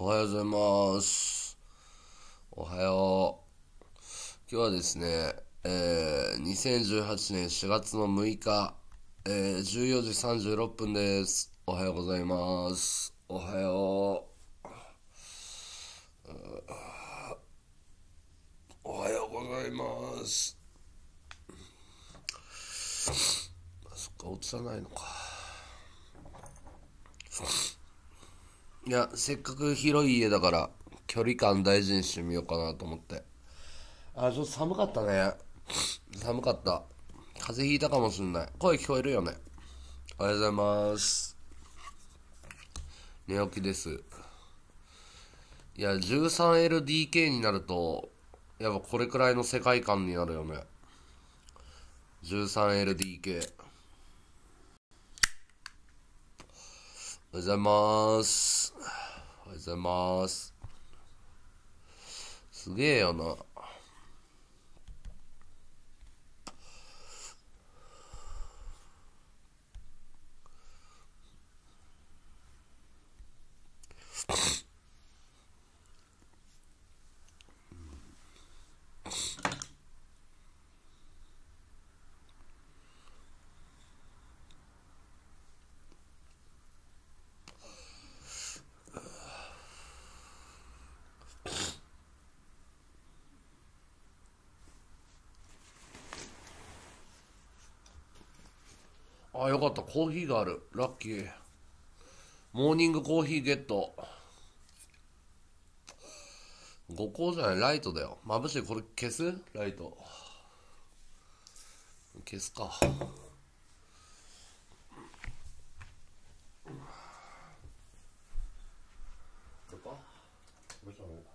おはようございます。おはよう。今日はですね、えー、2018年4月の6日、えー、14時36分です。おはようございます。おはよう。おはようございます。そっか、落ちさないのか。いや、せっかく広い家だから、距離感大事にしてみようかなと思って。あ、ちょっと寒かったね。寒かった。風邪ひいたかもしんない。声聞こえるよね。おはようございます。寝起きです。いや、13LDK になると、やっぱこれくらいの世界観になるよね。13LDK。おはようございます。おはようございます。すげえよな。あ、よかった。コーヒーがある。ラッキー。モーニングコーヒーゲット。5個じゃない、ライトだよ。眩しい。これ消す？ライト。消すか。これかこれじゃないか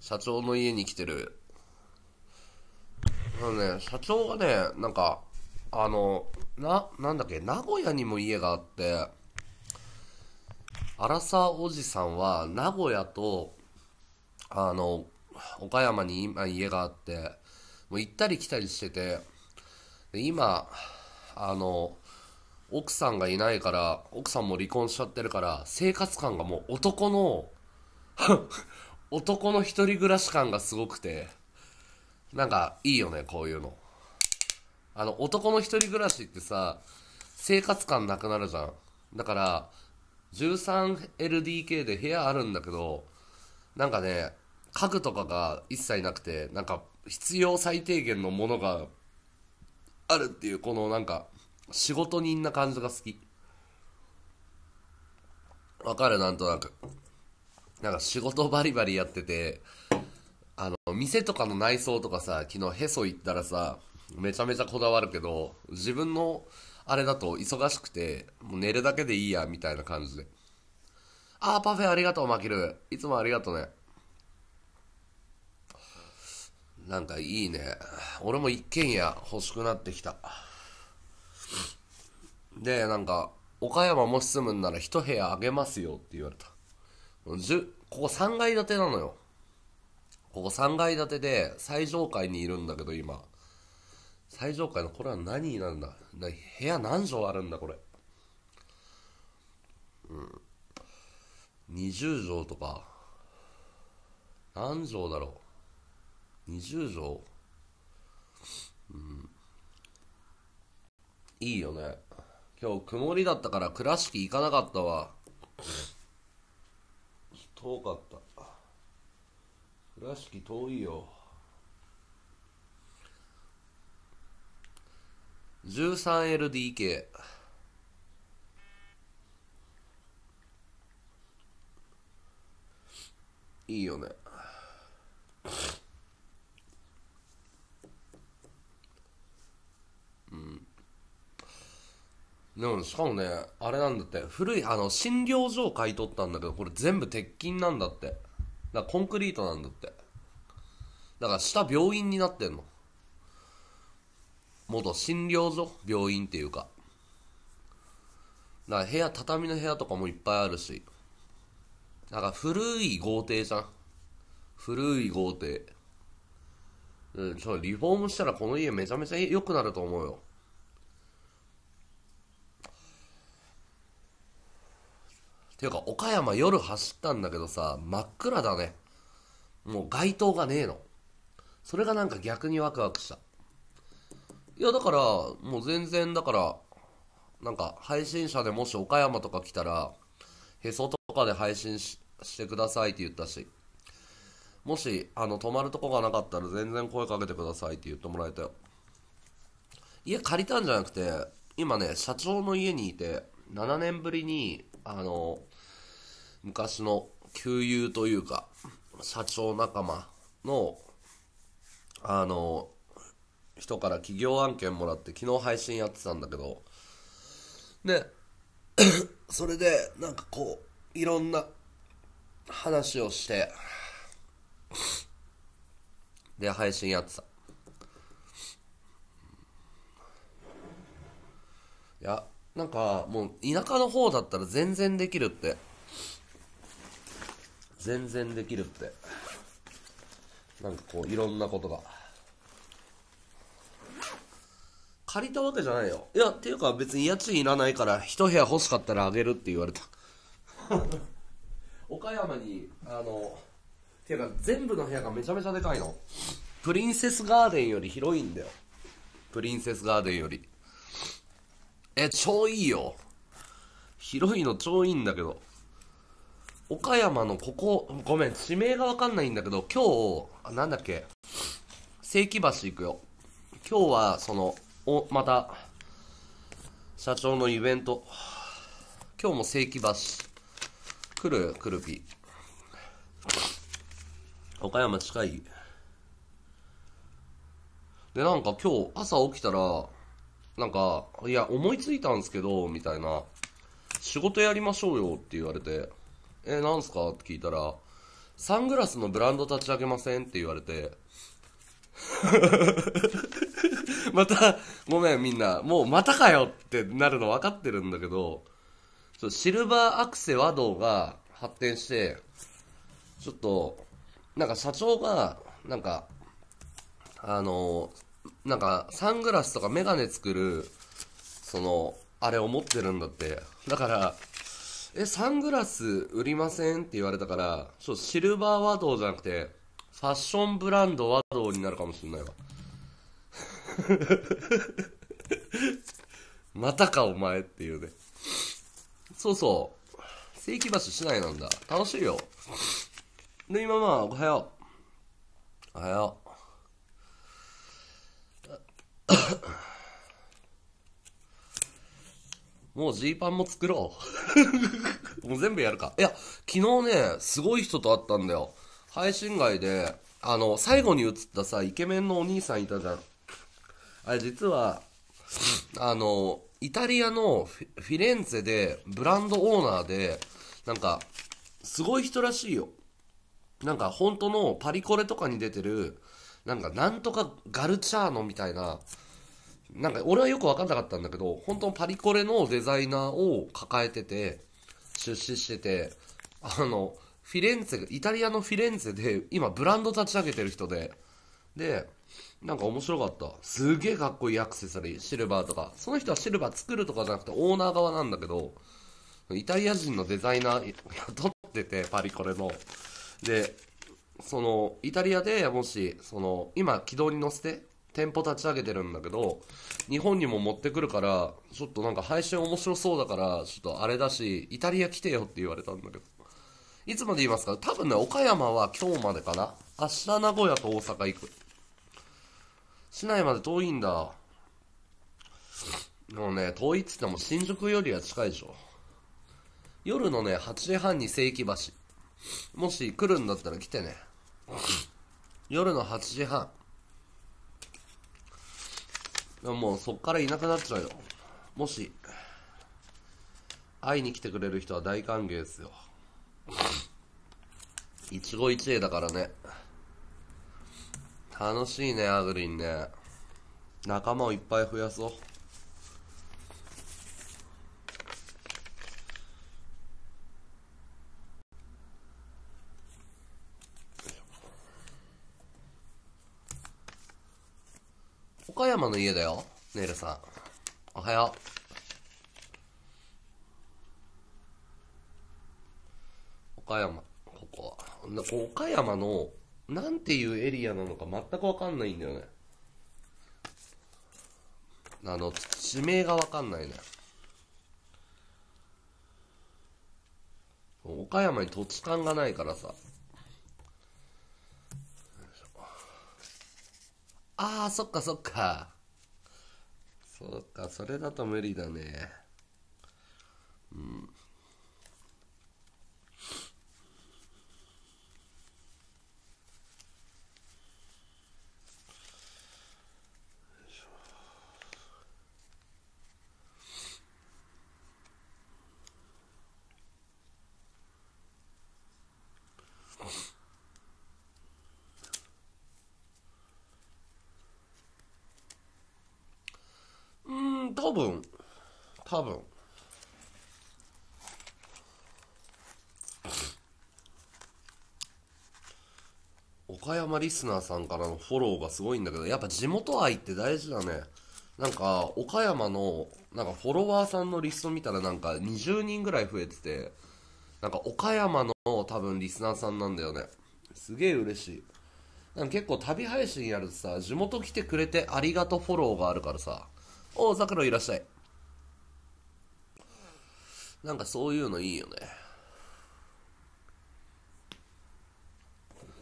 社長の家に来てる。あのね、社長がね、なんか、あの、な、なんだっけ、名古屋にも家があって、荒沢おじさんは名古屋と、あの、岡山に今家があって、もう行ったり来たりしてて、で今、あの、奥さんがいないから、奥さんも離婚しちゃってるから、生活感がもう男の、男の一人暮らし感がすごくて、なんかいいよね、こういうの。あの、男の一人暮らしってさ、生活感なくなるじゃん。だから、13LDK で部屋あるんだけど、なんかね、家具とかが一切なくて、なんか必要最低限のものがあるっていう、このなんか、仕事人な感じが好き。わかる？なんとなく。なんか仕事バリバリやってて、あの、店とかの内装とかさ、昨日へそ行ったらさ、めちゃめちゃこだわるけど、自分のあれだと忙しくて、もう寝るだけでいいや、みたいな感じで。あー、パフェありがとう、マキル。いつもありがとうね。なんかいいね。俺も一軒家欲しくなってきた。で、なんか、岡山もし住むんなら一部屋あげますよって言われた。ここ3階建てなのよ。ここ3階建てで最上階にいるんだけど今。最上階のこれは何になるんだ？部屋何畳あるんだこれ？うん。20畳とか。何畳だろう？20畳？うん。いいよね。今日曇りだったから倉敷行かなかったわ。遠かった。倉敷遠いよ。13LDK いいよね。でもしかもねあれなんだって。古いあの診療所を買い取ったんだけどこれ全部鉄筋なんだって。だからコンクリートなんだって。だから下病院になってんの。元診療所病院っていうか。だから部屋畳の部屋とかもいっぱいあるし。だか古い豪邸じゃん。古い豪邸。うんちょリフォームしたらこの家めちゃめちゃ良くなると思うよ。ていうか岡山夜走ったんだけどさ真っ暗だね。もう街灯がねえの。それがなんか逆にワクワクした。いやだからもう全然だからなんか配信者でもし岡山とか来たらへそとかで配信してくださいって言ったしもしあの泊まるとこがなかったら全然声かけてくださいって言ってもらえたよ。家借りたんじゃなくて今ね社長の家にいて7年ぶりにあの昔の旧友というか社長仲間のあの人から企業案件もらって昨日配信やってたんだけどで それでなんかこういろんな話をしてで配信やってた。いやなんかもう田舎の方だったら全然できるって。全然できるって。なんかこういろんなことが。借りたわけじゃないよ。いやっていうか別に家賃いらないから一部屋欲しかったらあげるって言われた。岡山にあのていうか全部の部屋がめちゃめちゃでかいの。プリンセスガーデンより広いんだよ。プリンセスガーデンより。え超いいよ。広いの超いいんだけど岡山のここごめん地名が分かんないんだけど今日なんだっけ世紀橋行くよ。今日はそのおまた社長のイベント。今日も世紀橋来るくるぴ岡山近い。でなんか今日朝起きたらなんかいや思いついたんですけどみたいな。仕事やりましょうよって言われて。えなんすか？って聞いたらサングラスのブランド立ち上げません？って言われて。また、ごめんみんな、もうまたかよってなるの分かってるんだけど、ちょシルバーアクセ和道が発展して、ちょっと、なんか社長が、なんか、あの、なんかサングラスとかメガネ作る、その、あれを持ってるんだって。だから、え、サングラス売りませんって言われたから、ちょっとシルバー和道じゃなくて、ファッションブランド和道になるかもしれないわ。またかお前っていうね。そうそう。世紀橋市内なんだ。楽しいよ。で、今まあ、おはよう。おはよう。もうジーパンも作ろう。もう全部やるか。いや、昨日ね、すごい人と会ったんだよ。配信外で、あの、最後に映ったさ、イケメンのお兄さんいたじゃん。あれ実は、あの、イタリアのフィレンツェで、ブランドオーナーで、なんか、すごい人らしいよ。なんか、本当のパリコレとかに出てる、なんか、なんとかガルチャーノみたいな、なんか、俺はよくわかんなかったんだけど、本当パリコレのデザイナーを抱えてて、出資してて、あの、フィレンツェ、イタリアのフィレンツェで、今、ブランド立ち上げてる人で、で、なんか面白かった。すげえかっこいいアクセサリー、シルバーとか。その人はシルバー作るとかじゃなくてオーナー側なんだけど、イタリア人のデザイナー雇ってて、パリコレの。で、その、イタリアでもし、その、今軌道に乗せて、店舗立ち上げてるんだけど、日本にも持ってくるから、ちょっとなんか配信面白そうだから、ちょっとあれだし、イタリア来てよって言われたんだけど。いつまで言いますか？多分ね、岡山は今日までかな。明日名古屋と大阪行く。市内まで遠いんだ。でもね、遠いっつっても新宿よりは近いでしょ。夜のね、8時半に世紀橋。もし来るんだったら来てね。夜の8時半。もうそっからいなくなっちゃうよ。もし、会いに来てくれる人は大歓迎ですよ。一期一会だからね。楽しいね、アグリンね。仲間をいっぱい増やそう。岡山の家だよネイルさん。おはよう。岡山ここは。岡山のなんていうエリアなのか全くわかんないんだよね。あの地名がわかんないね。岡山に土地勘がないからさ。ああそっかそっか。そっかそれだと無理だね。うん多分多分岡山リスナーさんからのフォローがすごいんだけどやっぱ地元愛って大事だね。なんか岡山のなんかフォロワーさんのリスト見たらなんか20人ぐらい増えててなんか岡山の多分リスナーさんなんだよね。すげえ嬉しい。なんか結構旅配信やるとさ地元来てくれてありがとうフォローがあるからさおおザクロいらっしゃい。なんかそういうのいいよね。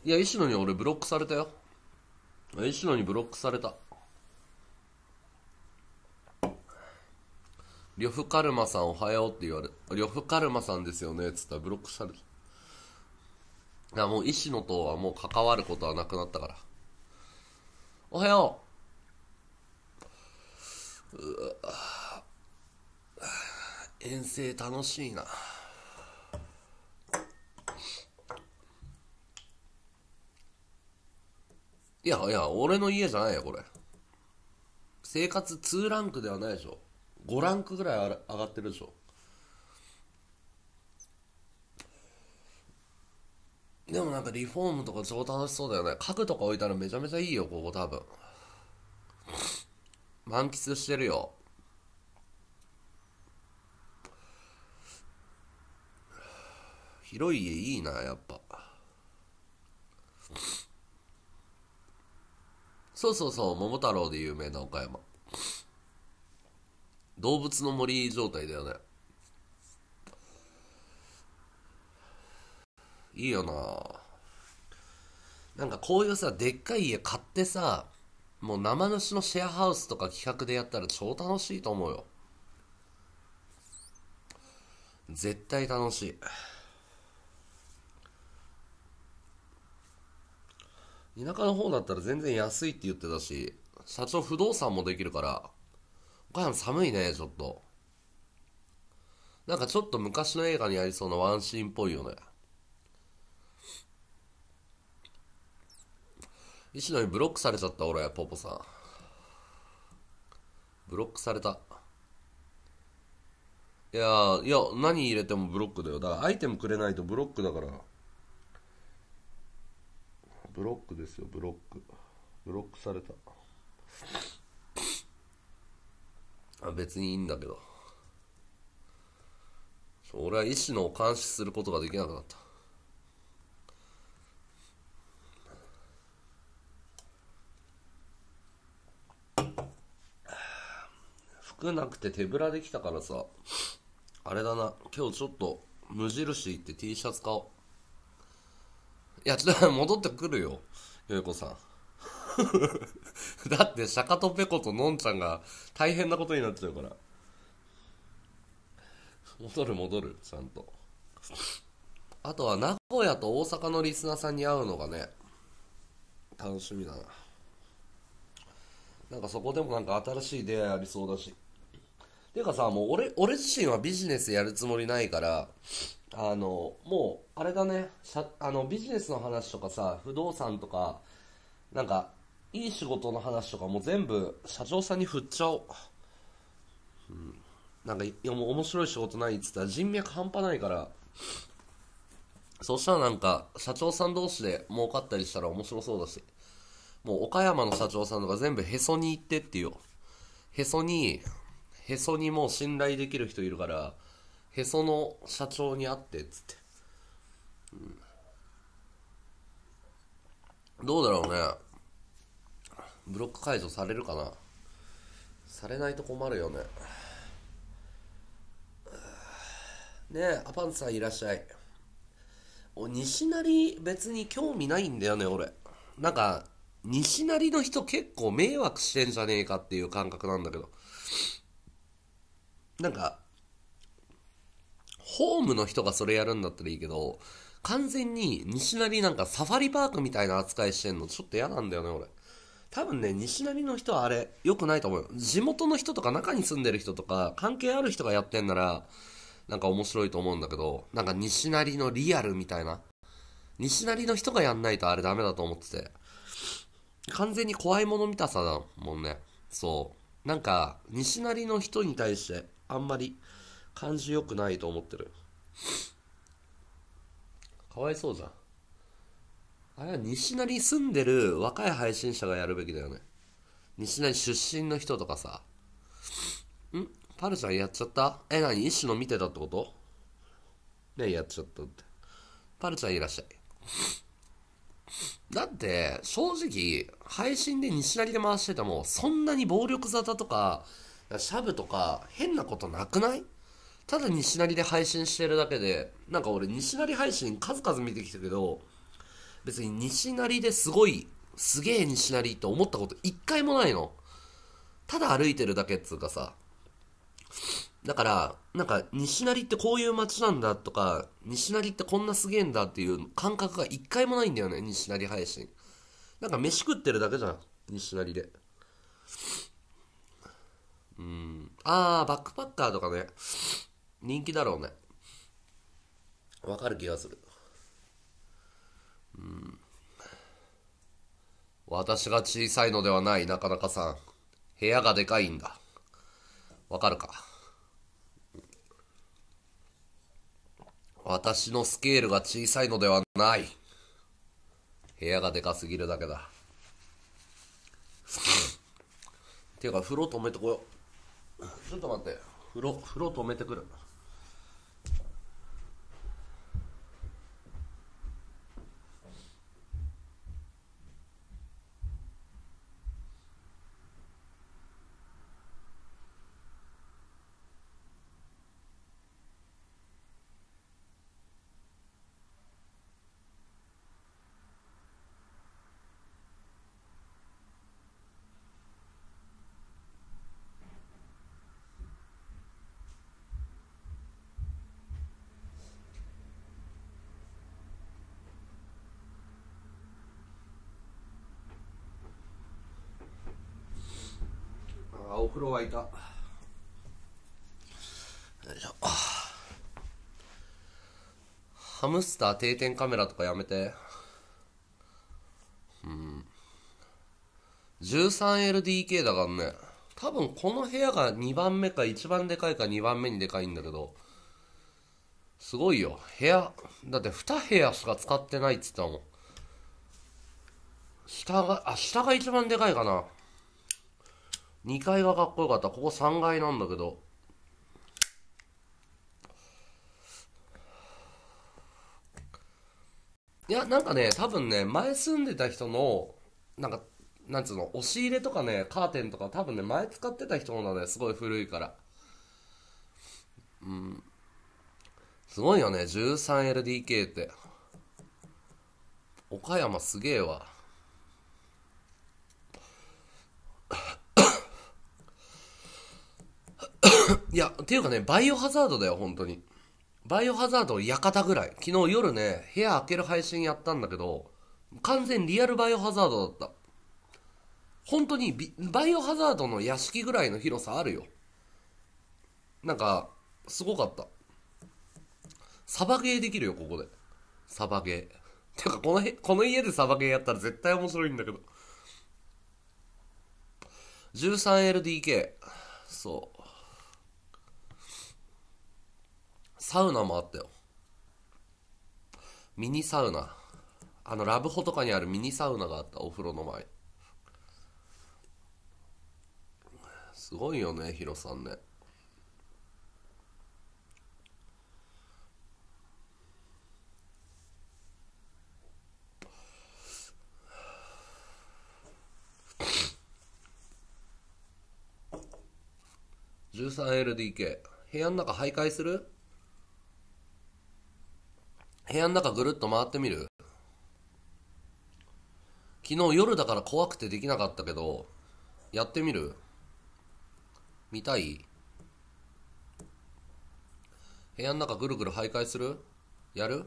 いや石野に俺ブロックされたよ。石野にブロックされた。呂布カルマさんおはようって言われ呂布カルマさんですよねっつったらブロックされた。いやもう石野とはもう関わることはなくなったから。おはよう。う遠征楽しいな。いやいや俺の家じゃないよこれ。生活2ランクではないでしょ。5ランクぐらい上がってるでしょ。でもなんかリフォームとか超楽しそうだよね。家具とか置いたらめちゃめちゃいいよここ多分。満喫してるよ。広い家いいなやっぱ。そうそうそう桃太郎で有名な岡山。動物の森状態だよね。いいよな。なんかこういうさでっかい家買ってさもう生主のシェアハウスとか企画でやったら超楽しいと思うよ。絶対楽しい。田舎の方だったら全然安いって言ってたし社長不動産もできるから岡山寒いねちょっと。なんかちょっと昔の映画にありそうなワンシーンっぽいよね。石野にブロックされちゃった俺ポポさん。ブロックされた。いやいや何入れてもブロックだよ。だからアイテムくれないとブロックだから。ブロックですよブロック。ブロックされた。あ別にいいんだけど。俺は意思の監視することができなくなった。服なくて手ぶらできたからさあれだな。今日ちょっと無印行って T シャツ買おう。や戻ってくるよ。よいこさん。だってシャカとペコとのんちゃんが大変なことになっちゃうから。戻る戻るちゃんと。あとは名古屋と大阪のリスナーさんに会うのがね楽しみだな。なんかそこでもなんか新しい出会いありそうだし。ていうかさもう俺俺自身はビジネスやるつもりないからあのもうあれだねあのビジネスの話とかさ不動産とかなんかいい仕事の話とかも全部社長さんに振っちゃおう、うん、なんかいやもう面白い仕事ないっつったら人脈半端ないから。そしたらなんか社長さん同士で儲かったりしたら面白そうだし。もう岡山の社長さんとか全部へそに行ってってよ。へそにへそにもう信頼できる人いるからへその社長に会ってっつって、うん、どうだろうね。ブロック解除されるかな。されないと困るよね。ねえアパンツさんいらっしゃい。お西成別に興味ないんだよね俺。なんか西成の人結構迷惑してんじゃねえかっていう感覚なんだけど。なんかホームの人がそれやるんだったらいいけど完全に西成なんかサファリパークみたいな扱いしてんのちょっと嫌なんだよね俺多分ね西成の人はあれ良くないと思うよ地元の人とか中に住んでる人とか関係ある人がやってんならなんか面白いと思うんだけど、なんか西成のリアルみたいな。西成の人がやんないとあれダメだと思ってて。完全に怖いもの見たさだもんね。そう。なんか、西成の人に対してあんまり感じ良くないと思ってる。かわいそうじゃん。あれは西成住んでる若い配信者がやるべきだよね。西成出身の人とかさ。ん？パルちゃんやっちゃった？え、何？一種の見てたってこと？ねやっちゃったって。パルちゃんいらっしゃい。だって、正直、配信で西成で回してても、そんなに暴力沙汰とか、シャブとか、変なことなくない？ただ西成で配信してるだけで、なんか俺西成配信数々見てきたけど、別に西成ですごい、すげえ西成って思ったこと一回もないの。ただ歩いてるだけっつうかさ、だから、なんか、西成ってこういう街なんだとか、西成ってこんなすげえんだっていう感覚が一回もないんだよね、西成配信。なんか飯食ってるだけじゃん、西成で。うん。あー、バックパッカーとかね、人気だろうね。わかる気がする。うん。私が小さいのではない、なかなかさん。部屋がでかいんだ。わかるか私のスケールが小さいのではない。部屋がでかすぎるだけだ。ていうか、風呂止めてこよう。ちょっと待って。風呂、風呂止めてくる。お風呂沸いた。よいしょ。ハムスター定点カメラとかやめて。うん。13LDK だからね。多分この部屋が2番目か一番でかいか2番目にでかいんだけど。すごいよ。部屋。だって2部屋しか使ってないっつったもん。下があ下が一番でかいかな。2階がかっこよかった。ここ3階なんだけど。いや、なんかね、多分ね、前住んでた人の、なんか、なんつうの、押し入れとかね、カーテンとか多分ね、前使ってた人のね、すごい古いから。うん。すごいよね、13LDK って。岡山すげえわ。いや、っていうかね、バイオハザードだよ、本当に。バイオハザード館ぐらい。昨日夜ね、部屋開ける配信やったんだけど、完全リアルバイオハザードだった。本当にバイオハザードの屋敷ぐらいの広さあるよ。なんか、すごかった。サバゲーできるよ、ここで。サバゲー。てか、このへこの家でサバゲーやったら絶対面白いんだけど。13LDK。そう。サウナもあったよ。ミニサウナ。あの、ラブホとかにあるミニサウナがあった、お風呂の前。すごいよね、ヒロさんね。13LDK 部屋の中徘徊する？部屋の中ぐるっと回ってみる？昨日夜だから怖くてできなかったけどやってみる？見たい？部屋の中ぐるぐる徘徊する？やる？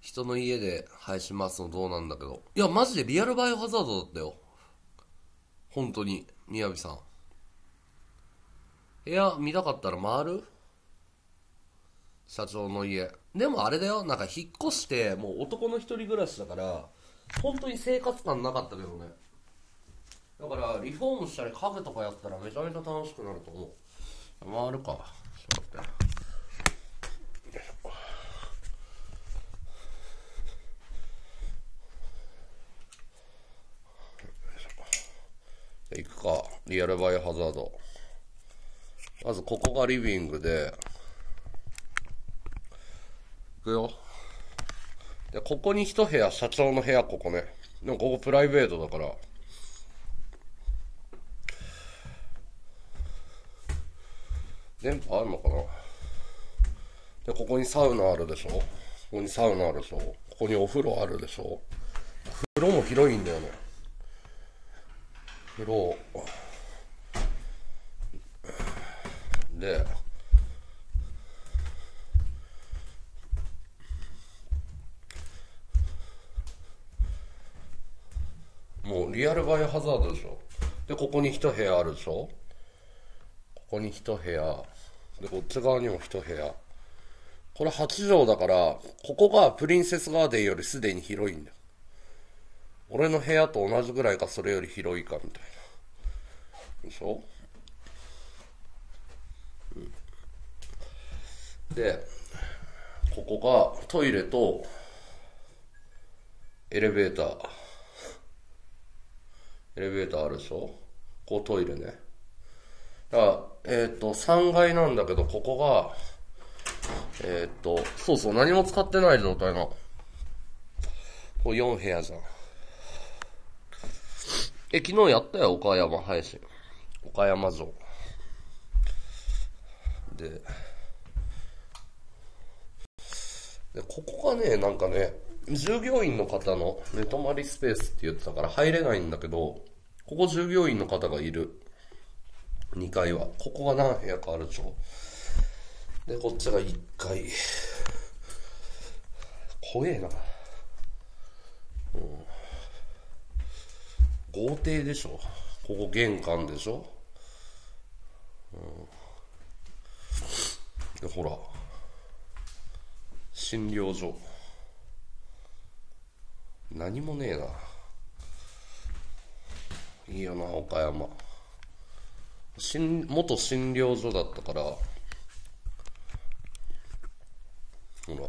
人の家で配信回すのどうなんだけど。いやマジでリアルバイオハザードだったよ。本当に宮城さん。部屋見たかったら回る？社長の家。でもあれだよ。なんか引っ越してもう男の一人暮らしだから本当に生活感なかったけどね。だからリフォームしたりカフェとかやったらめちゃめちゃ楽しくなると思う。回るか。ちょっと待って行くか。リアルバイハザード。まずここがリビングでくよ。でここに一部屋社長の部屋ここね。でもここプライベートだから。電波あるのかな？でここにサウナあるでしょ？ここにサウナあるでしょ？ここにお風呂あるでしょ？風呂も広いんだよね。風呂。でもうリアルバイオハザードでしょ。でここに一部屋あるでしょ。ここに一部屋。でこっち側にも一部屋。これ8畳だからここがプリンセスガーデンよりすでに広いんだよ。俺の部屋と同じぐらいかそれより広いかみたいな。でしょ、うん、でここがトイレとエレベーター。エレベーターあるでしょ？こうトイレねだからえっ、ー、と3階なんだけどここがえっ、ー、とそうそう何も使ってない状態のこう4部屋じゃんえ、昨日やったよ、岡山配信。岡山城。で、で、ここがね、なんかね、従業員の方の寝泊まりスペースって言ってたから入れないんだけど、ここ従業員の方がいる。2階は。ここが何部屋かあるでしょ。で、こっちが1階。怖えな。うん豪邸でしょここ玄関でしょ、うん、でほら診療所何もねえな。いいよな岡山。元診療所だったから。ほら。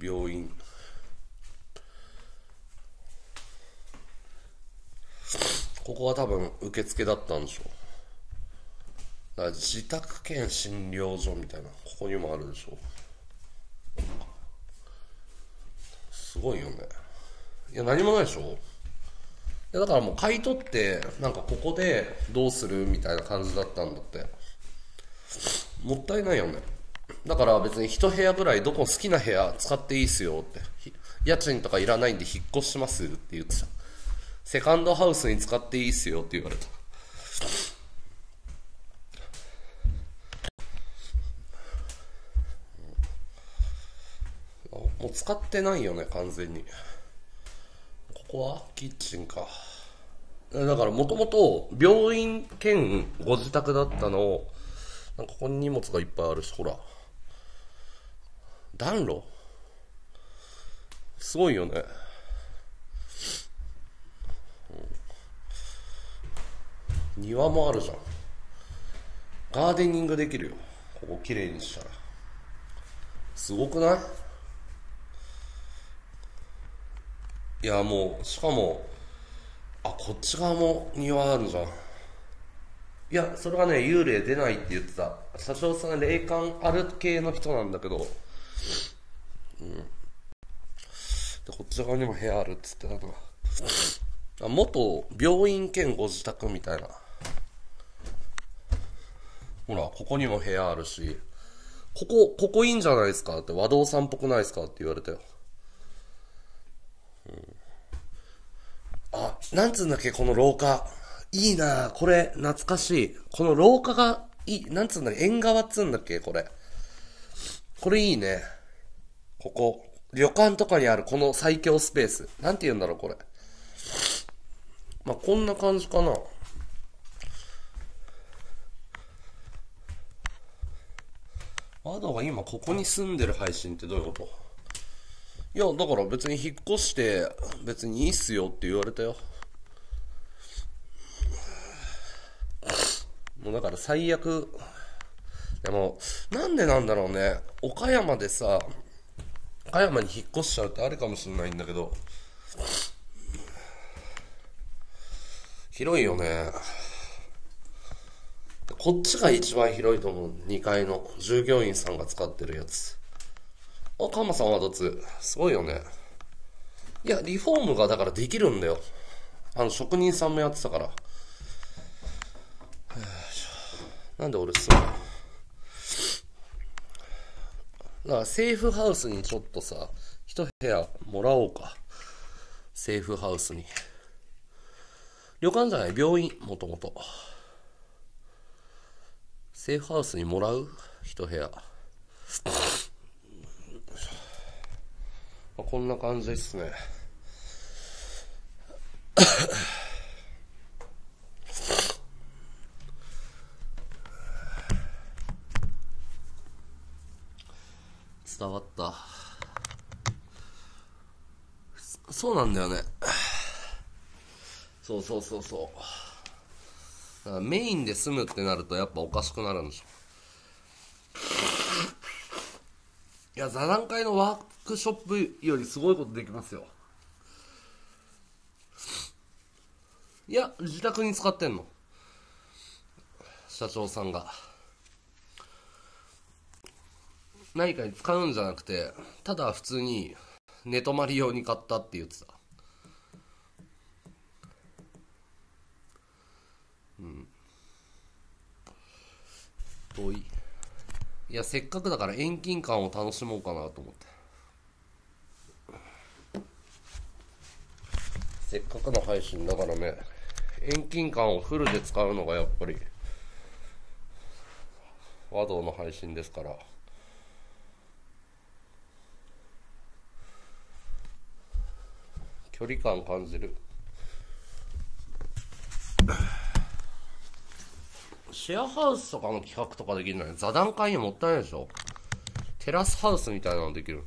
病院。ここは多分受付だったんでしょ。うだから自宅兼診療所みたいな。ここにもあるでしょ。すごいよね。いや何もないでしょ？いやだからもう買い取ってなんかここでどうするみたいな感じだったんだって。もったいないよね。だから別に一部屋ぐらいどこ好きな部屋使っていいっすよって。家賃とかいらないんで引っ越しますって言ってた。セカンドハウスに使っていいっすよって言われた。もう使ってないよね、完全に。ここは？キッチンか。だからもともと病院兼ご自宅だったのを、なんかここに荷物がいっぱいあるし、ほら。暖炉すごいよね。庭もあるじゃんガーデニングできるよここ綺麗にしたらすごくない？いやもうしかもあこっち側も庭あるじゃん。いやそれがね幽霊出ないって言ってた。社長さん霊感ある系の人なんだけど。うん。でこっち側にも部屋あるっつってたなあ元病院兼ご自宅みたいな。ほらここにも部屋あるし。ここここいいんじゃないですかって和道さんっぽくないですかって言われたよ。あ、なんつうんだっけ、この廊下。いいなこれ、懐かしい。この廊下が、いい、なんつうんだっけ、縁側っつうんだっけ、これ。これいいね。ここ。旅館とかにあるこの最強スペース。なんて言うんだろう、これ。まあ、こんな感じかな。アドが今ここに住んでる配信ってどういうこと？いや、だから別に引っ越して、別にいいっすよって言われたよ。もうだから最悪、でも、なんでなんだろうね。岡山でさ、岡山に引っ越しちゃうってあるかもしれないんだけど、広いよね。こっちが一番広いと思う。2階の従業員さんが使ってるやつ。あ、カンマさんはどつ。すごいよね。いや、リフォームがだからできるんだよ。あの、職人さんもやってたから。なんで俺すごい。だからセーフハウスにちょっとさ、一部屋もらおうか。セーフハウスに。旅館じゃない？病院、もともと。セーフハウスにもらう？一部屋。まあ、こんな感じですね。伝わった。そうなんだよね。そうそうそうそう。メインで住むってなるとやっぱおかしくなるんでしょ。いや座談会のワークショップよりすごいことできますよ。いや自宅に使ってんの。社長さんが。何かに使うんじゃなくてただ普通に寝泊まり用に買ったって言ってた。うん。遠い。いやせっかくだから遠近感を楽しもうかなと思って。せっかくの配信だからね遠近感をフルで使うのがやっぱり和道の配信ですから。距離感感じる。シェアハウスとかの企画とかできるのに座談会にもったいないでしょ？テラスハウスみたいなのできる。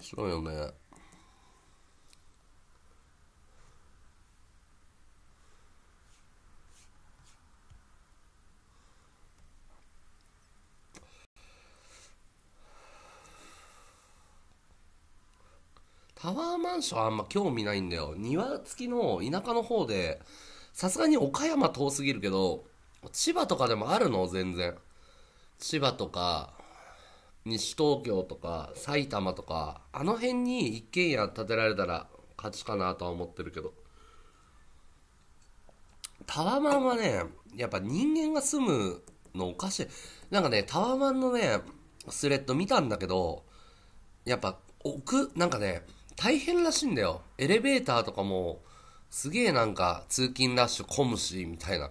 白いよね。ンションあんま興味ないんだよ。庭付きの田舎の方でさすがに岡山遠すぎるけど千葉とかでもあるの？全然。千葉とか西東京とか埼玉とかあの辺に一軒家建てられたら勝ちかなとは思ってるけど。タワマンはねやっぱ人間が住むのおかしい。なんかねタワマンのねスレッド見たんだけどやっぱ奥なんかね大変らしいんだよ。エレベーターとかもすげえなんか通勤ラッシュ混むしみたいな。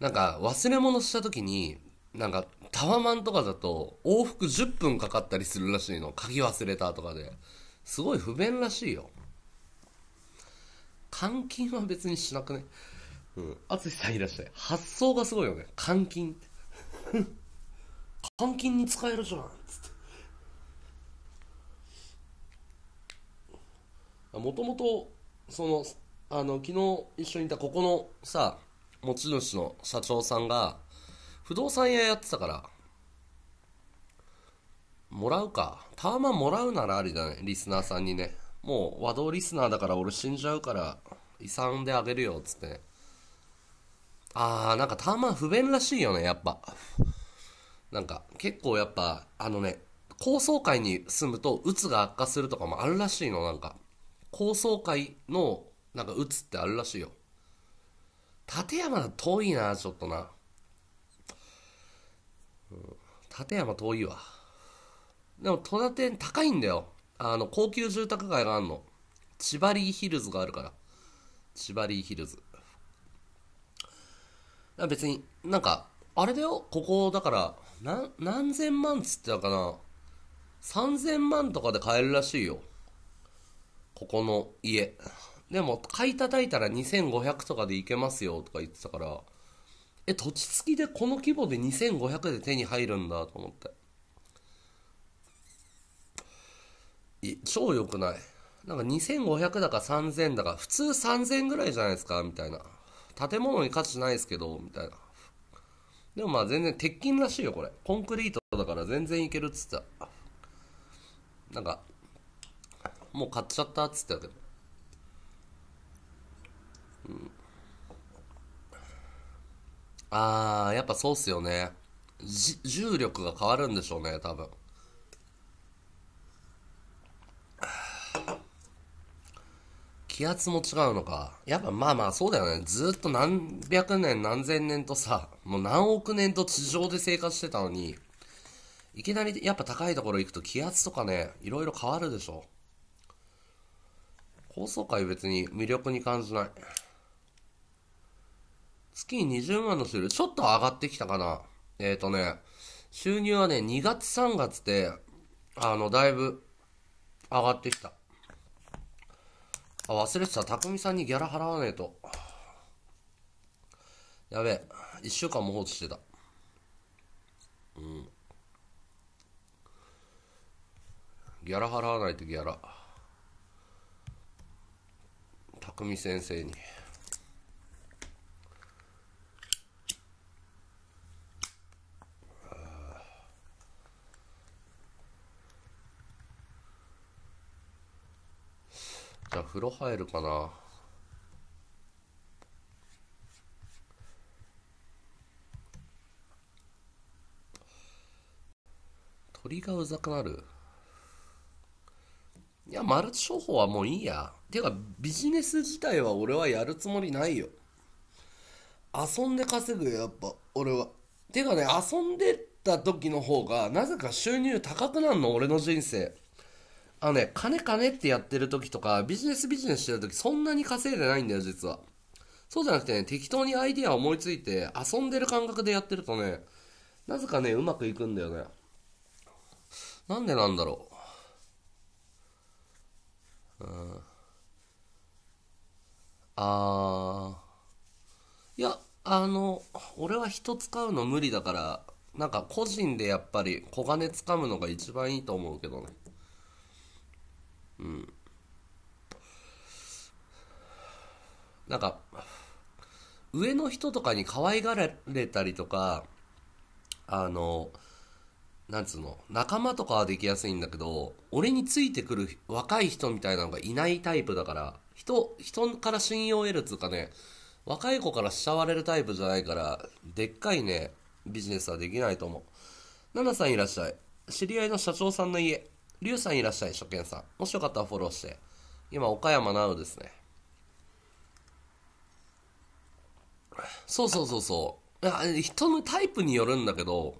なんか忘れ物した時になんかタワマンとかだと往復10分かかったりするらしいの。鍵忘れたとかで。すごい不便らしいよ。監禁は別にしなくね？うん。淳さんいらっしゃい。発想がすごいよね。監禁。っ て監禁に使えるじゃんつってもともとそのあの昨日一緒にいたここのさ持ち主の社長さんが不動産屋やってたからもらうか。タワマンもらうならありだねリスナーさんにね。もう和道リスナーだから俺死んじゃうから遺産であげるよっつってね。あーなんかタワマン不便らしいよねやっぱ。なんか結構やっぱあのね高層階に住むとうつが悪化するとかもあるらしいのなんか。高層階のなんかうつってあるらしいよ。立山だ遠いなちょっとな、うん、立山遠いわ。でも戸建て高いんだよ。あの高級住宅街があるの。千葉リーヒルズがあるから。千葉リーヒルズ。別になんかあれだよ。ここだから何何千万つってたかな。3000万とかで買えるらしいよ。ここの家。でも買い叩いたら2500とかでいけますよとか言ってたからえ土地付きでこの規模で2500で手に入るんだと思って。い超良くない。なんか2500だか3000だか普通3000ぐらいじゃないですかみたいな。建物に価値ないですけどみたいな。でもまあ全然鉄筋らしいよこれ。コンクリートだから全然いけるっつってた。なんかもう買っちゃったっつってたけどうんあーやっぱそうっすよねじ重力が変わるんでしょうね多分気圧も違うのか。やっぱまあまあそうだよね。ずっと何百年何千年とさ、もう何億年と地上で生活してたのに、いきなりやっぱ高いところ行くと気圧とかね、いろいろ変わるでしょ。高層階別に魅力に感じない。月に20万の収入、ちょっと上がってきたかな。えっ、ー、とね、収入はね、2月3月で、あの、だいぶ上がってきた。あ、忘れてた。匠さんにギャラ払わねえと。やべえ。一週間も放置してた。うん。ギャラ払わないとギャラ。匠先生に。じゃあ風呂入るかな。鳥がうざくなる。いやマルチ商法はもういいやてかビジネス自体は俺はやるつもりないよ遊んで稼ぐよやっぱ俺はてかね遊んでた時の方がなぜか収入高くなるの俺の人生あのね、金金ってやってる時とか、ビジネスビジネスしてる時そんなに稼いでないんだよ、実は。そうじゃなくてね、適当にアイディア思いついて、遊んでる感覚でやってるとね、なぜかね、うまくいくんだよね。なんでなんだろう。うん。あー。いや、あの、俺は人使うの無理だから、なんか個人でやっぱり小金掴むのが一番いいと思うけどね。うん。なんか、上の人とかに可愛がられたりとか、あの、なんつうの、仲間とかはできやすいんだけど、俺についてくる若い人みたいなのがいないタイプだから、人、人から信用を得るつうかね、若い子から慕われるタイプじゃないから、でっかいね、ビジネスはできないと思う。ナナさんいらっしゃい。知り合いの社長さんの家。リュウさんいらっしゃい、初見さん。もしよかったらフォローして。今、岡山なうですね。そうそうそうそう。いや、人のタイプによるんだけど、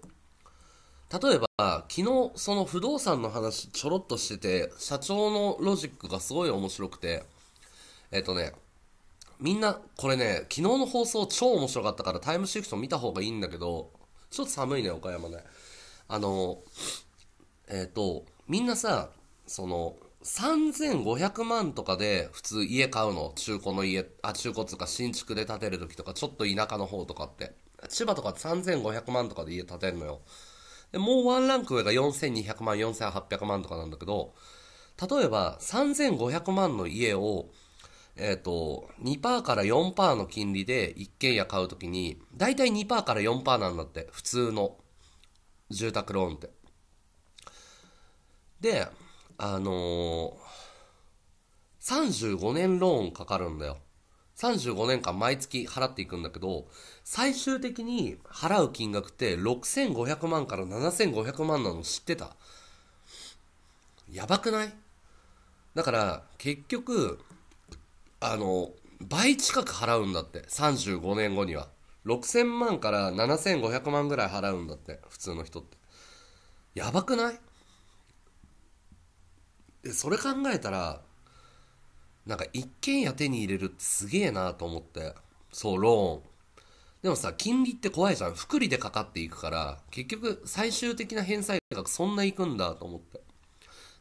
例えば、昨日その不動産の話ちょろっとしてて、社長のロジックがすごい面白くて、えっ、とね、みんな、これね、昨日の放送超面白かったからタイムシフト見た方がいいんだけど、ちょっと寒いね、岡山ね。あの、えっ、と、みんなさ、その、3500万とかで普通家買うの？中古の家、あ、中古つか新築で建てる時とか、ちょっと田舎の方とかって。千葉とか3500万とかで家建てるのよ。で、もうワンランク上が4200万、4800万とかなんだけど、例えば3500万の家を、えっ、と、2%から4%の金利で一軒家買うときに、だいたい2%から4%なんだって、普通の住宅ローンって。で、あのー、35年ローンかかるんだよ。35年間毎月払っていくんだけど、最終的に払う金額って6500万から7500万なの知ってた？やばくない？だから結局あの倍近く払うんだって35年後には。6000万から7500万ぐらい払うんだって普通の人って。やばくない？でそれ考えたらなんか一軒家手に入れるってすげえなと思って。そうローン。でもさ金利って怖いじゃん。複利でかかっていくから結局最終的な返済額そんないくんだと思って。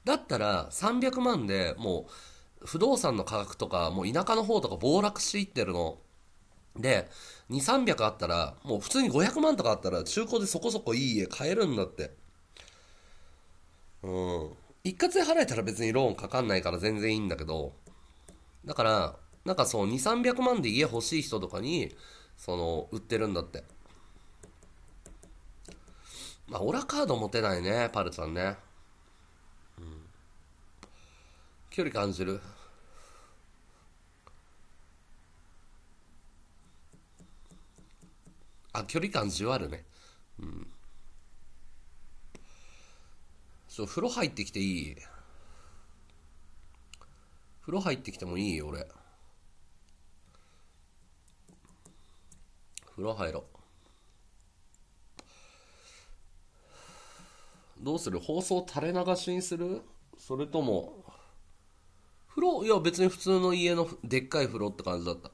だったら300万でもう不動産の価格とかもう田舎の方とか暴落していってるの。で2300あったらもう普通に500万とかあったら中古でそこそこいい家買えるんだって。うん。一括で払えたら別にローンかかんないから全然いいんだけどだからなんかそう2300万で家欲しい人とかにその売ってるんだって。まあオラカード持てないねパルちゃんね。うん。距離感じる。あ距離感じわるね。うん。ちょ風呂入ってきていい？風呂入ってきてもいいよ俺。風呂入ろう。どうする？放送垂れ流しにする？それとも風呂いや別に普通の家のでっかい風呂って感じだった。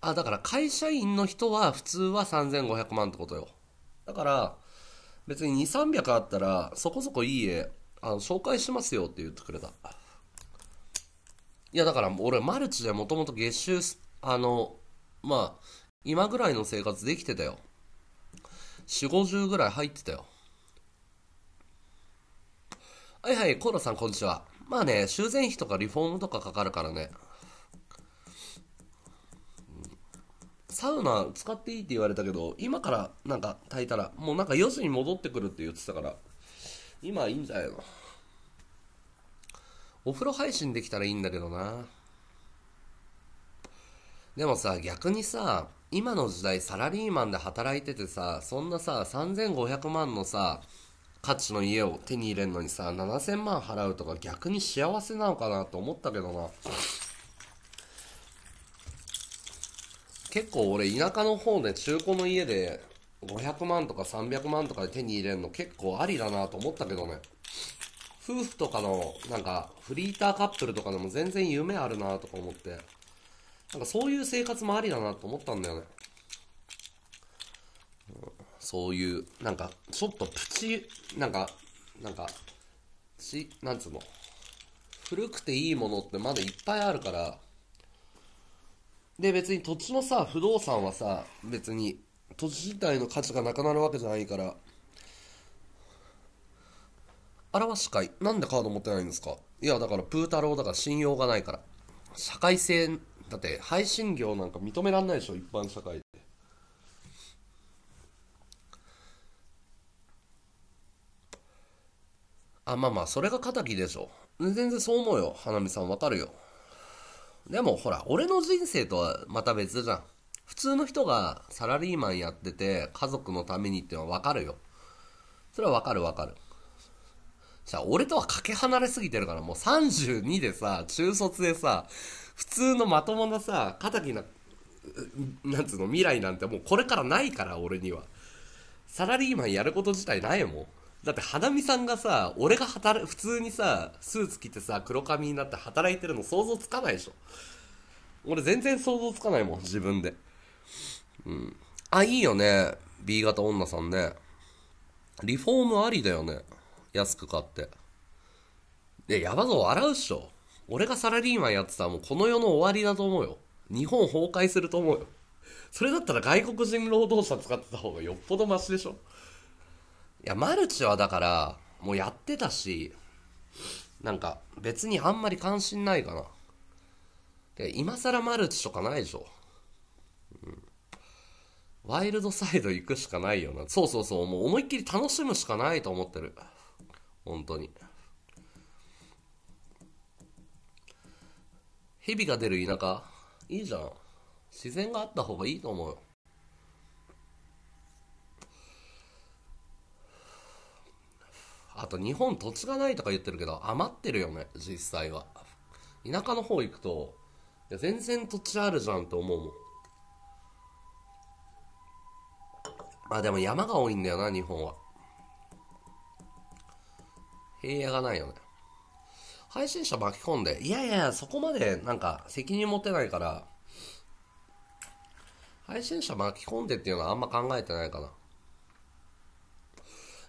あだから会社員の人は普通は3500万ってことよ。だから別に2300あったらそこそこいい家あの紹介しますよって言ってくれた。いやだから俺マルチでもともと月収あのまあ今ぐらいの生活できてたよ。4 5 0ぐらい入ってたよ。はいはいコーラさんこんにちは。まあね修繕費とかリフォームとかかかるからね。サウナ使っていいって言われたけど今からなんか炊いたらもうなんか4時に戻ってくるって言ってたから今いいんじゃないの？お風呂配信できたらいいんだけどな。でもさ逆にさ今の時代サラリーマンで働いててさそんなさ3500万のさ価値の家を手に入れるのにさ7000万払うとか逆に幸せなのかなと思ったけどな。結構俺田舎の方で中古の家で500万とか300万とかで手に入れるの結構ありだなと思ったけどね。夫婦とかのなんかフリーターカップルとかでも全然夢あるなとか思って。なんかそういう生活もありだなと思ったんだよね、そういうなんかちょっとプチなんかなんかちなんつうの？古くていいものってまだいっぱいあるからで別に土地のさ不動産はさ別に土地自体の価値がなくなるわけじゃないから表し会。なんでカード持ってないんですか？いやだからプー太郎だから信用がないから。社会性だって配信業なんか認めらんないでしょ？一般社会で。あまあまあそれが敵でしょ。全然そう思うよ。花見さんわかるよ。でもほら俺の人生とはまた別じゃん。普通の人がサラリーマンやってて家族のためにってのはわかるよ。それはわかるわかる。さ俺とはかけ離れすぎてるからもう32でさ中卒でさ普通のまともなさ敵ななんつうの未来なんてもうこれからないから俺には。サラリーマンやること自体ないもん。だって花見さんがさ俺が働普通にさスーツ着てさ黒髪になって働いてるの想像つかないでしょ。俺全然想像つかないもん自分で。うん。あいいよね。B 型女さんね。リフォームありだよね。安く買って。でやばぞ洗うっしょ。俺がサラリーマンやってたらもうこの世の終わりだと思うよ。日本崩壊すると思うよ。それだったら外国人労働者使ってた方がよっぽどマシでしょ。いやマルチはだからもうやってたしなんか別にあんまり関心ないかな。で今更マルチとかないでしょ、うん、ワイルドサイド行くしかないよな。そうそうそうもう思いっきり楽しむしかないと思ってる。本当に。蛇が出る田舎いいじゃん。自然があった方がいいと思うよ。あと日本土地がないとか言ってるけど余ってるよね実際は。田舎の方行くといや全然土地あるじゃんって思うもん。まあでも山が多いんだよな日本は。平野がないよね。配信者巻き込んでいやいやそこまでなんか責任持てないから配信者巻き込んでっていうのはあんま考えてないかな。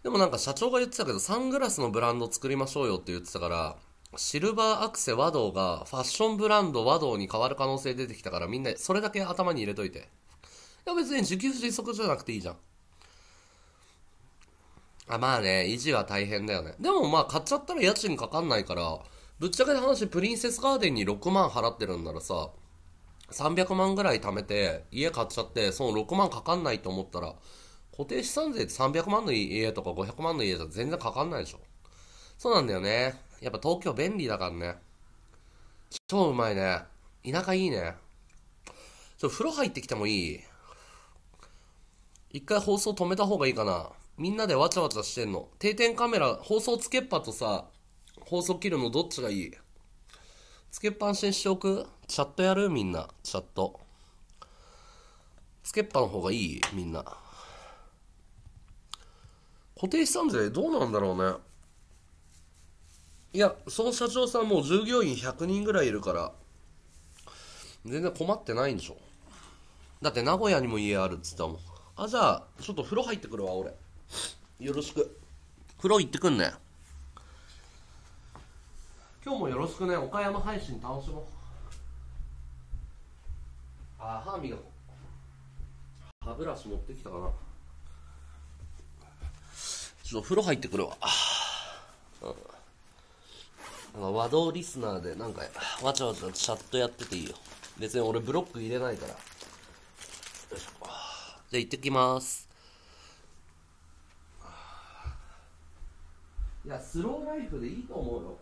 でもなんか社長が言ってたけど、サングラスのブランド作りましょうよって言ってたから、シルバーアクセ和道がファッションブランド和道に変わる可能性出てきたからみんなそれだけ頭に入れといて。いや別に自給自足じゃなくていいじゃん。あ、まあね、維持は大変だよね。でもまあ買っちゃったら家賃かかんないから、ぶっちゃけた話プリンセスガーデンに6万払ってるんならさ、300万ぐらい貯めて家買っちゃってその6万かかんないと思ったら固定資産税って300万の家とか500万の家じゃ全然かかんないでしょ。そうなんだよね。やっぱ東京便利だからね。超うまいね。田舎いいね。ちょ、風呂入ってきてもいい？一回放送止めた方がいいかな。みんなでわちゃわちゃしてんの。定点カメラ、放送つけっぱとさ、放送切るのどっちがいい？つけっぱなしにしておく？チャットやる？みんな。チャット。つけっぱの方がいい？みんな。固定資産税どうなんだろうね。いやその社長さんもう従業員100人ぐらいいるから全然困ってないんでしょ。だって名古屋にも家あるっつったもん。あじゃあちょっと風呂入ってくるわ俺。よろしく。風呂行ってくんね。今日もよろしくね。岡山配信楽しもうあ歯磨こう。歯ブラシ持ってきたかな。ちょっと風呂入ってくるわ。うん、和道リスナーでなんかわちゃわちゃチャットやってていいよ。別に俺ブロック入れないから。よいしょ。じゃあ行ってきます。いや、スローライフでいいと思うよ。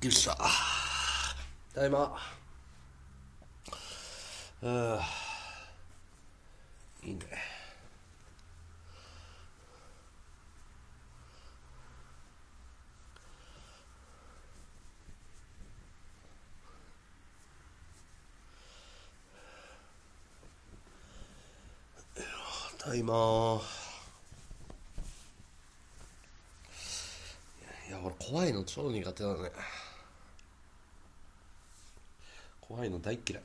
きりした。ただいま。うん。いいね。ただいま。いや俺怖いの超苦手だね。怖いの大嫌い。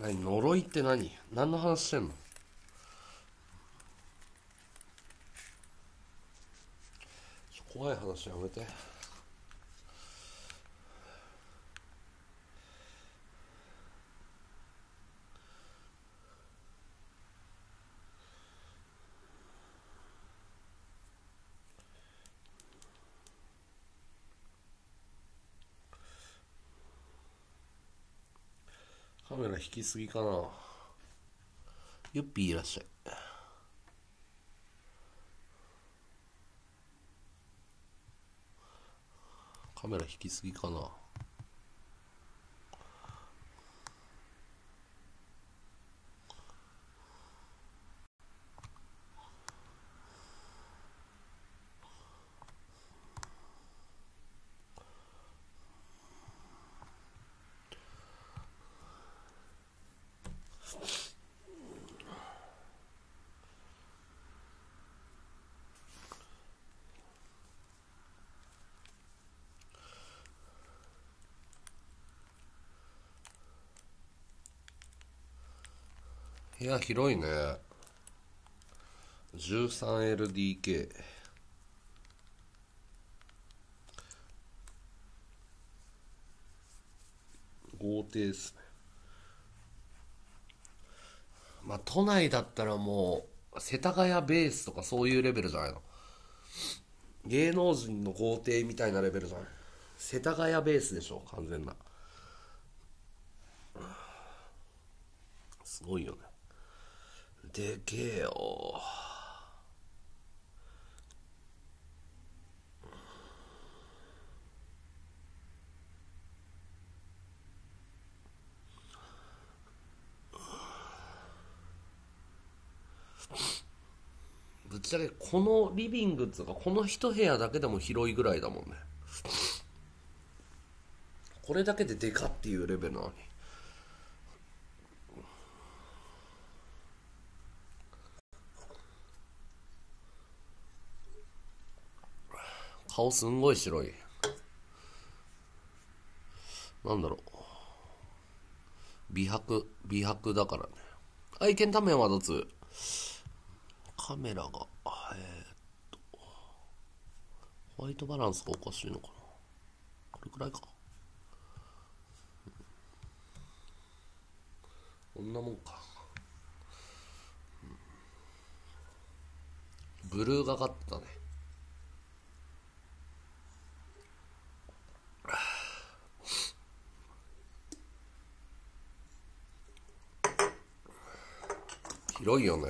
何？呪いって何？何の話してんの？怖い話やめて。引きすぎかな。よっぴーいらっしゃい。カメラ引きすぎかな。部屋広いね。13LDK 豪邸ですね。まあ都内だったらもう世田谷ベースとかそういうレベルじゃないの？芸能人の豪邸みたいなレベルじゃない？世田谷ベースでしょ完全な。すごいよね。でけえよ。ぶっちゃけこのリビングっつうかこの一部屋だけでも広いぐらいだもんね。これだけででかっていうレベルなのに。顔すんごい白い。なんだろう。美白美白だからね。愛犬タメはどつカメラがえー、っとホワイトバランスがおかしいのかな。これくらいか。こんなもんか。ブルーがかったね。広いよね。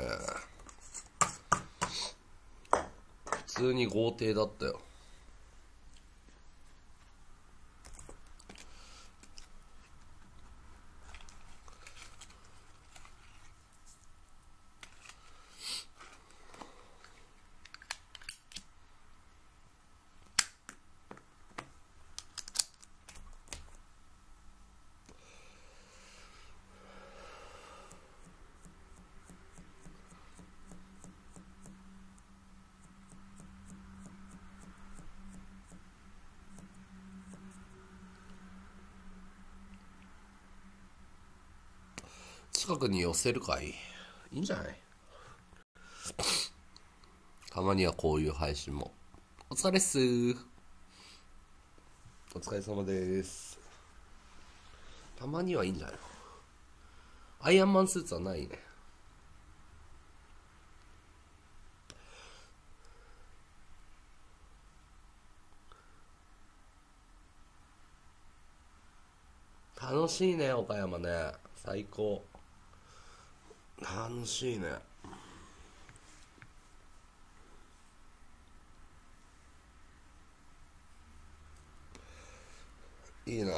普通に豪邸だったよ。せるかい？いいんじゃない？たまにはこういう配信も。お疲れっす。お疲れ様です。たまにはいいんじゃない？のアイアンマンスーツはないね。楽しいね岡山ね。最高楽しいね。いいな。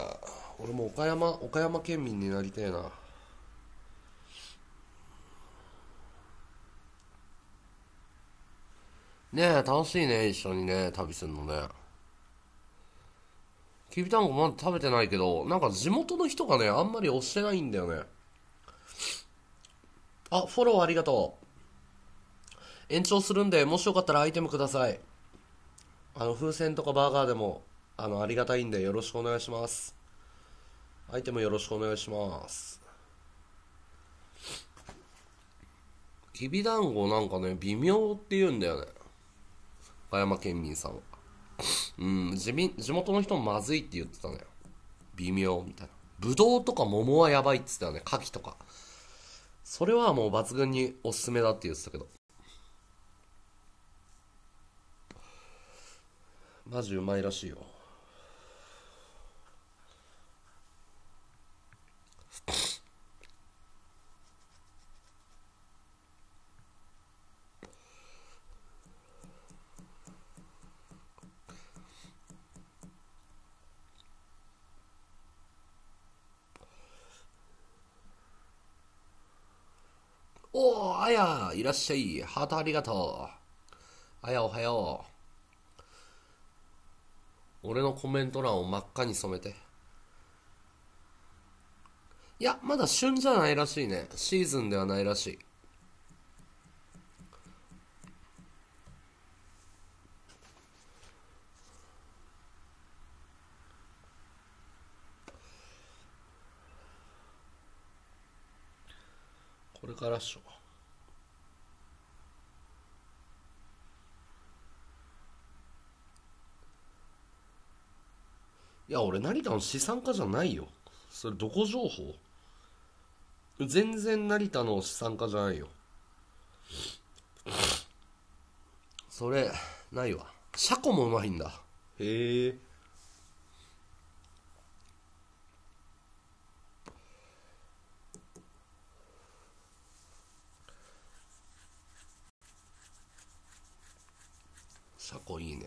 俺も岡山岡山県民になりたいな。ねえ楽しいね一緒にね旅するのね。きびたんごまだ食べてないけどなんか地元の人がねあんまり押してないんだよね。あフォローありがとう。延長するんでもしよかったらアイテムください。あの風船とかバーガーでもあのありがたいんでよろしくお願いします。アイテムよろしくお願いします。きびだんごなんかね微妙って言うんだよね。岡山県民さんは。うん地味地元の人もまずいって言ってたね微妙みたいな。ぶどうとか桃はやばいっつったよね。牡蠣とか。それはもう抜群におすすめだって言ってたけど。マジうまいらしいよおお、あや、いらっしゃい。ハートありがとう。あや、おはよう。俺のコメント欄を真っ赤に染めて。いや、まだ旬じゃないらしいね。シーズンではないらしい。これからっしょ。や、俺、成田の資産家じゃないよ。それ、どこ情報？全然成田の資産家じゃないよ。それ、ないわ。車庫もうまいんだ。へえ。シャコいいね。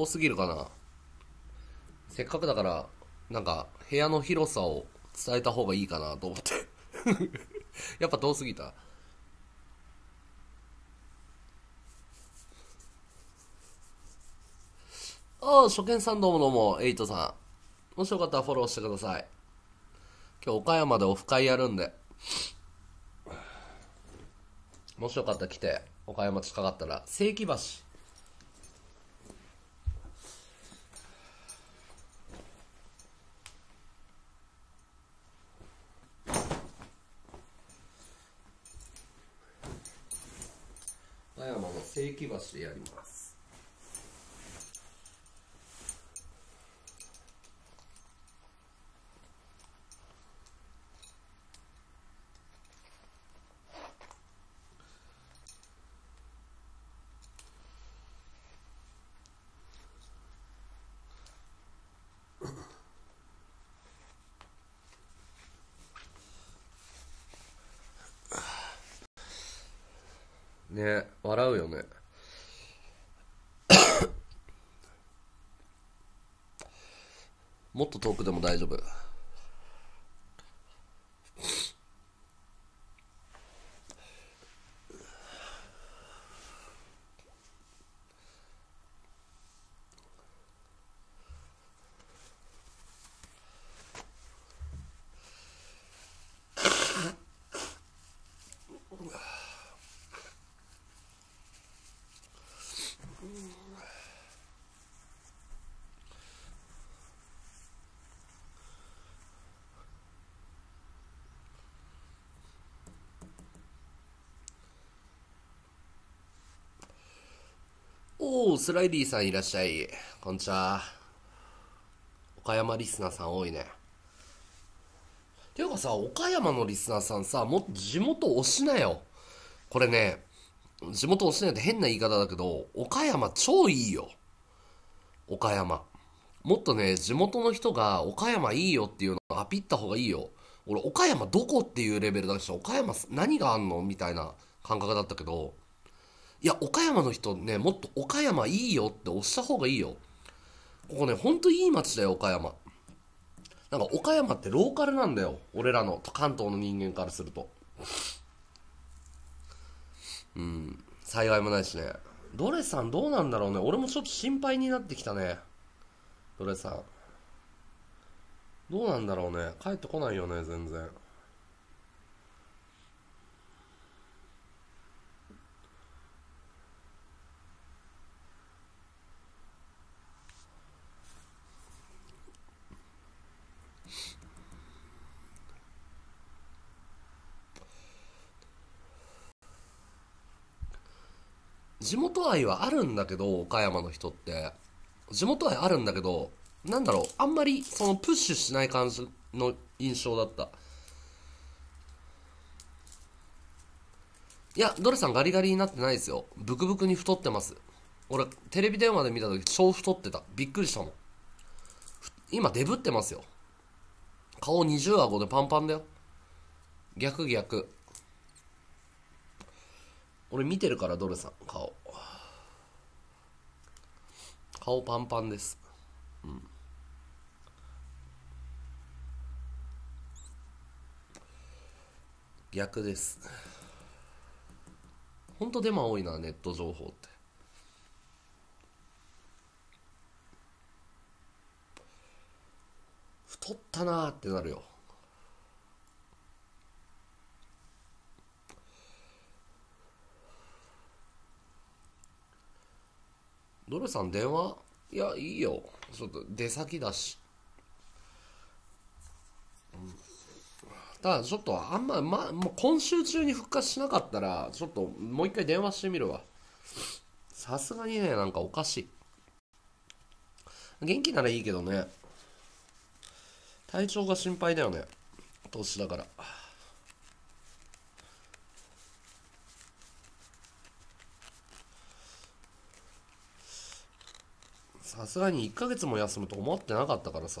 遠すぎるかな。せっかくだからなんか部屋の広さを伝えた方がいいかなと思って。やっぱ遠すぎた。ああ初見さんどうもどうもエイトさん。もしよかったらフォローしてください。今日岡山でオフ会やるんで。もしよかったら来て岡山近かったら世紀橋。岡山の正規橋でやりますね笑うよねもっと遠くでも大丈夫。おおスライディーさんいらっしゃい。こんにちは。岡山リスナーさん多いね。ていうかさ岡山のリスナーさんさもっと地元推しなよ。これね地元推しなよって変な言い方だけど岡山超いいよ。岡山。もっとね地元の人が岡山いいよっていうのをアピった方がいいよ。俺岡山どこっていうレベルだし岡山何があんのみたいな感覚だったけどいや岡山の人ねもっと岡山いいよって押した方がいいよ。ここねほんといい街だよ岡山。なんか岡山ってローカルなんだよ俺らの関東の人間からすると。うん幸いもないしね。ドレさんどうなんだろうね。俺もちょっと心配になってきたね。ドレさん。どうなんだろうね。帰ってこないよね全然。地元愛はあるんだけど岡山の人って。地元愛あるんだけどなんだろうあんまりそのプッシュしない感じの印象だった。いやドレさんガリガリになってないですよ。ブクブクに太ってます。俺テレビ電話で見た時超太ってた。びっくりしたもん。今デブってますよ。顔20顎でパンパンだよ。逆逆。俺見てるからドルさん顔。顔パンパンです。うん。逆です。本当デマ多いなネット情報って。太ったなーってなるよ。ドルさん電話？いやいいよ。ちょっと出先だし、ただちょっとあんま、ま、もう今週中に復活しなかったらちょっともう一回電話してみるわ。さすがにねなんかおかしい。元気ならいいけどね。体調が心配だよね。年だから。さすがに1ヶ月も休むと思ってなかったからさ。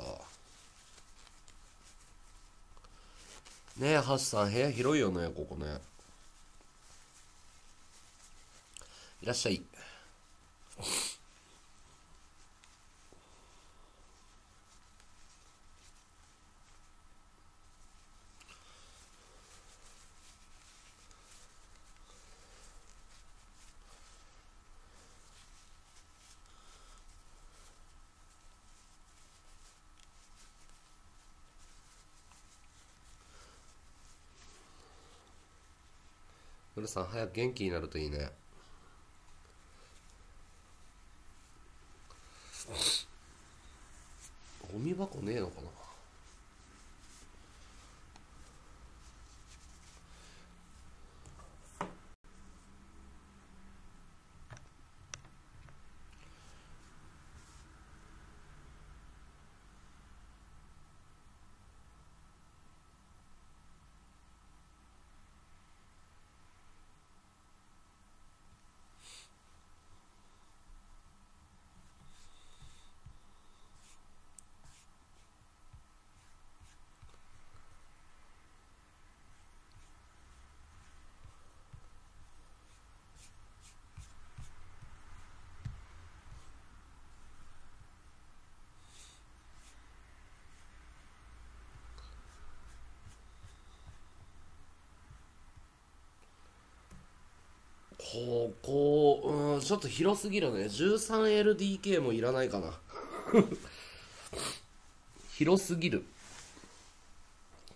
ねえ橋さん部屋広いよねここね。いらっしゃい。さん早く元気になるといいね。ゴミ箱ねえのかなここうんちょっと広すぎるね。13LDK もいらないかな。広すぎる。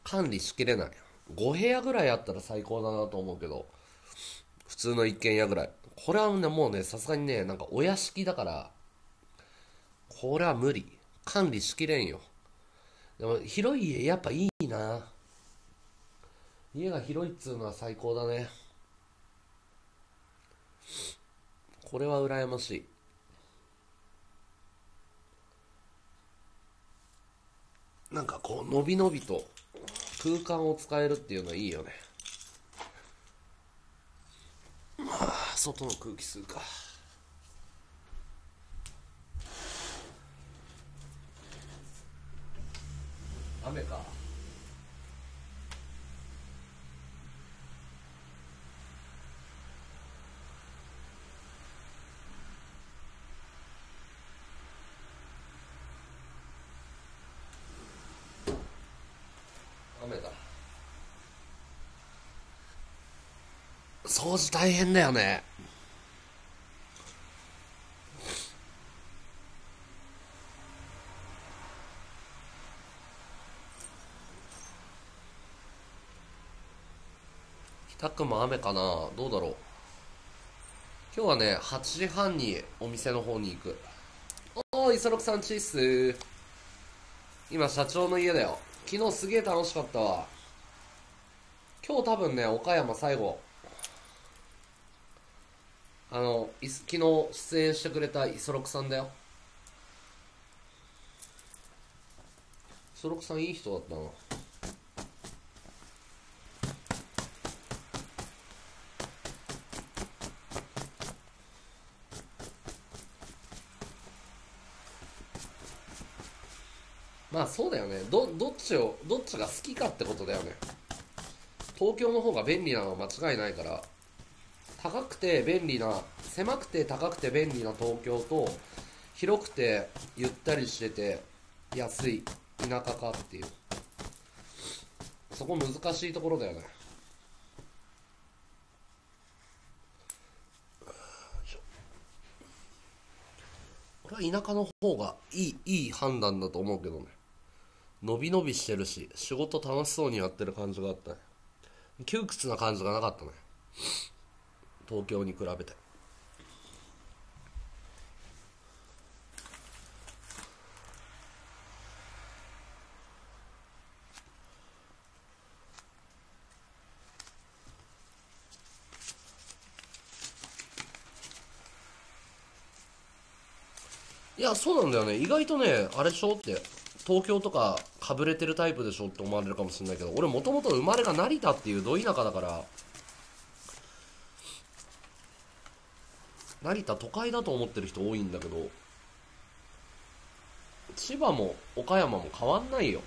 管理しきれない。5部屋ぐらいあったら最高だなと思うけど。普通の一軒家ぐらい。これはねもうねさすがにねなんかお屋敷だからこれは無理。管理しきれんよ。でも広い家やっぱいいな。家が広いっつうのは最高だね。これは羨ましい。なんかこう伸び伸びと空間を使えるっていうのはいいよね。まあ外の空気吸うか。雨か。掃除大変だよね。北区も雨かな？どうだろう？今日はね8時半にお店の方に行く。おー磯六さんチース。今社長の家だよ。昨日すげえ楽しかったわ。今日多分ね岡山最後。あのい昨日出演してくれた磯六さんだよ。磯六さんいい人だったな。まあそうだよね。どどっちをどっちが好きかってことだよね。東京の方が便利なのは間違いないから。高くて便利な狭くて高くて便利な東京と広くてゆったりしてて安い田舎かっていう。そこ難しいところだよね。俺は田舎の方がいいいい判断だと思うけどね。伸び伸びしてるし仕事楽しそうにやってる感じがあったね。窮屈な感じがなかったね。東京に比べて。いやそうなんだよね。意外とねあれでしょ？って東京とかかぶれてるタイプでしょ？って思われるかもしれないけど俺もともと生まれが成田っていうど田舎だから成田都会だと思ってる人多いんだけど千葉も岡山も変わんないよ。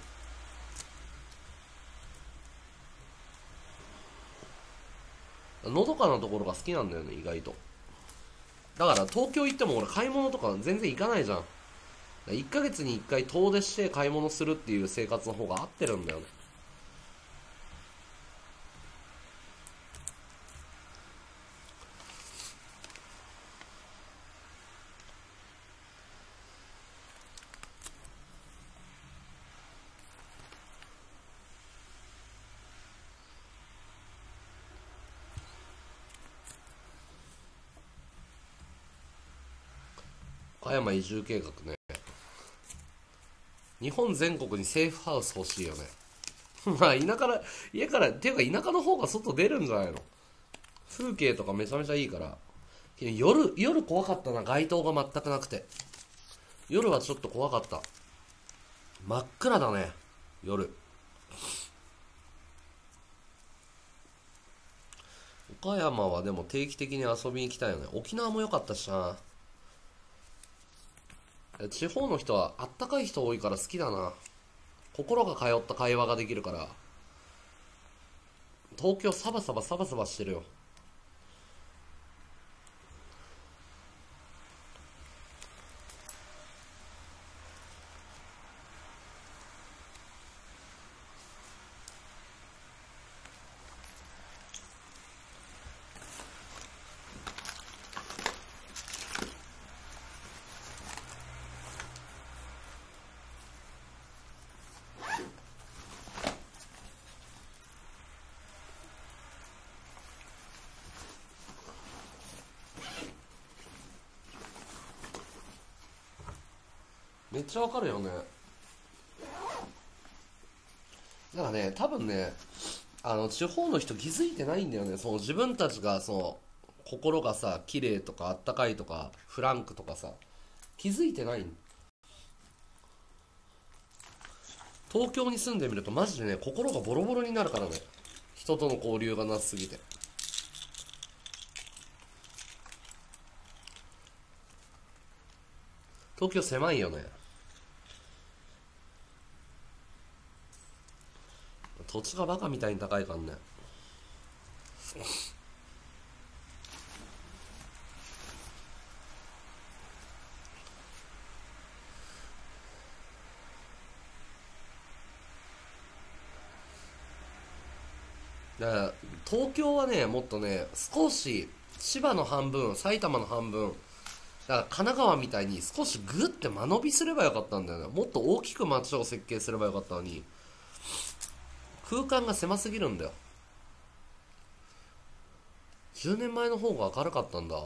のどかなところが好きなんだよね意外と。だから東京行っても俺買い物とか全然行かないじゃん。1ヶ月に1回遠出して買い物するっていう生活の方が合ってるんだよね。岡山移住計画ね。日本全国にセーフハウス欲しいよね。まあ田舎から家からっていうか田舎の方が外出るんじゃないの。風景とかめちゃめちゃいいから。夜夜怖かったな。街灯が全くなくて。夜はちょっと怖かった。真っ暗だね。夜。岡山はでも定期的に遊びに行きたいよね。沖縄も良かったしな。地方の人はあったかい人多いから好きだな。心が通った会話ができるから。東京サバサバサバサバしてるよ。ちゃわかるよね。だからね多分ねあの地方の人気づいてないんだよね。その自分たちがその心がさ綺麗とかあったかいとかフランクとかさ気づいてない東京に住んでみるとマジでね心がボロボロになるからね。人との交流がなさすぎて。東京狭いよね。土地がバカみたいに高いからね。だから東京はねもっとね少し千葉の半分埼玉の半分だから神奈川みたいに少しグッて間延びすればよかったんだよね。もっと大きく街を設計すればよかったのに。空間が狭すぎるんだよ。10年前の方が明るかったんだ。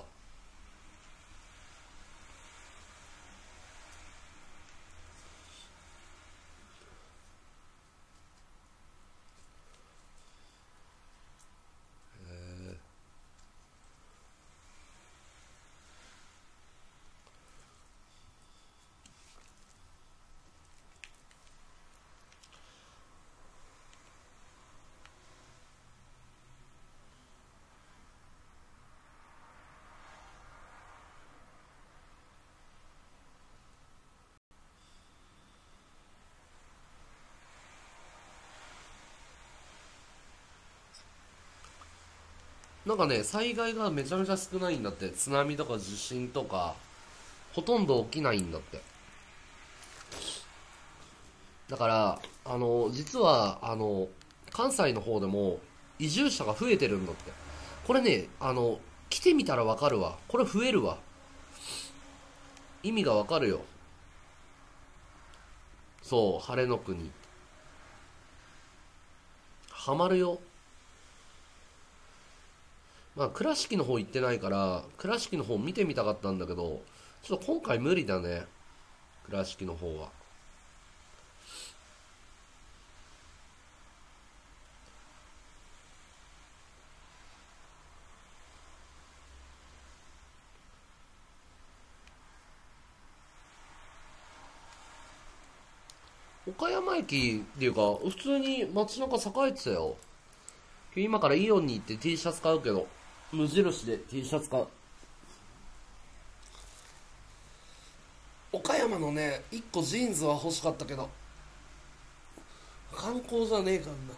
なんかね災害がめちゃめちゃ少ないんだって。津波とか地震とかほとんど起きないんだって。だからあの実はあの関西の方でも移住者が増えてるんだって。これねあの来てみたらわかるわ。これ増えるわ。意味がわかるよ。そう晴れの国。ハマるよ。まあ倉敷の方行ってないから倉敷の方見てみたかったんだけどちょっと今回無理だね。倉敷の方は。岡山駅っていうか普通に街中栄えてたよ。今からイオンに行って T シャツ買うけど。無印で T シャツ買う。岡山のね1個ジーンズは欲しかったけど観光じゃねえかんな。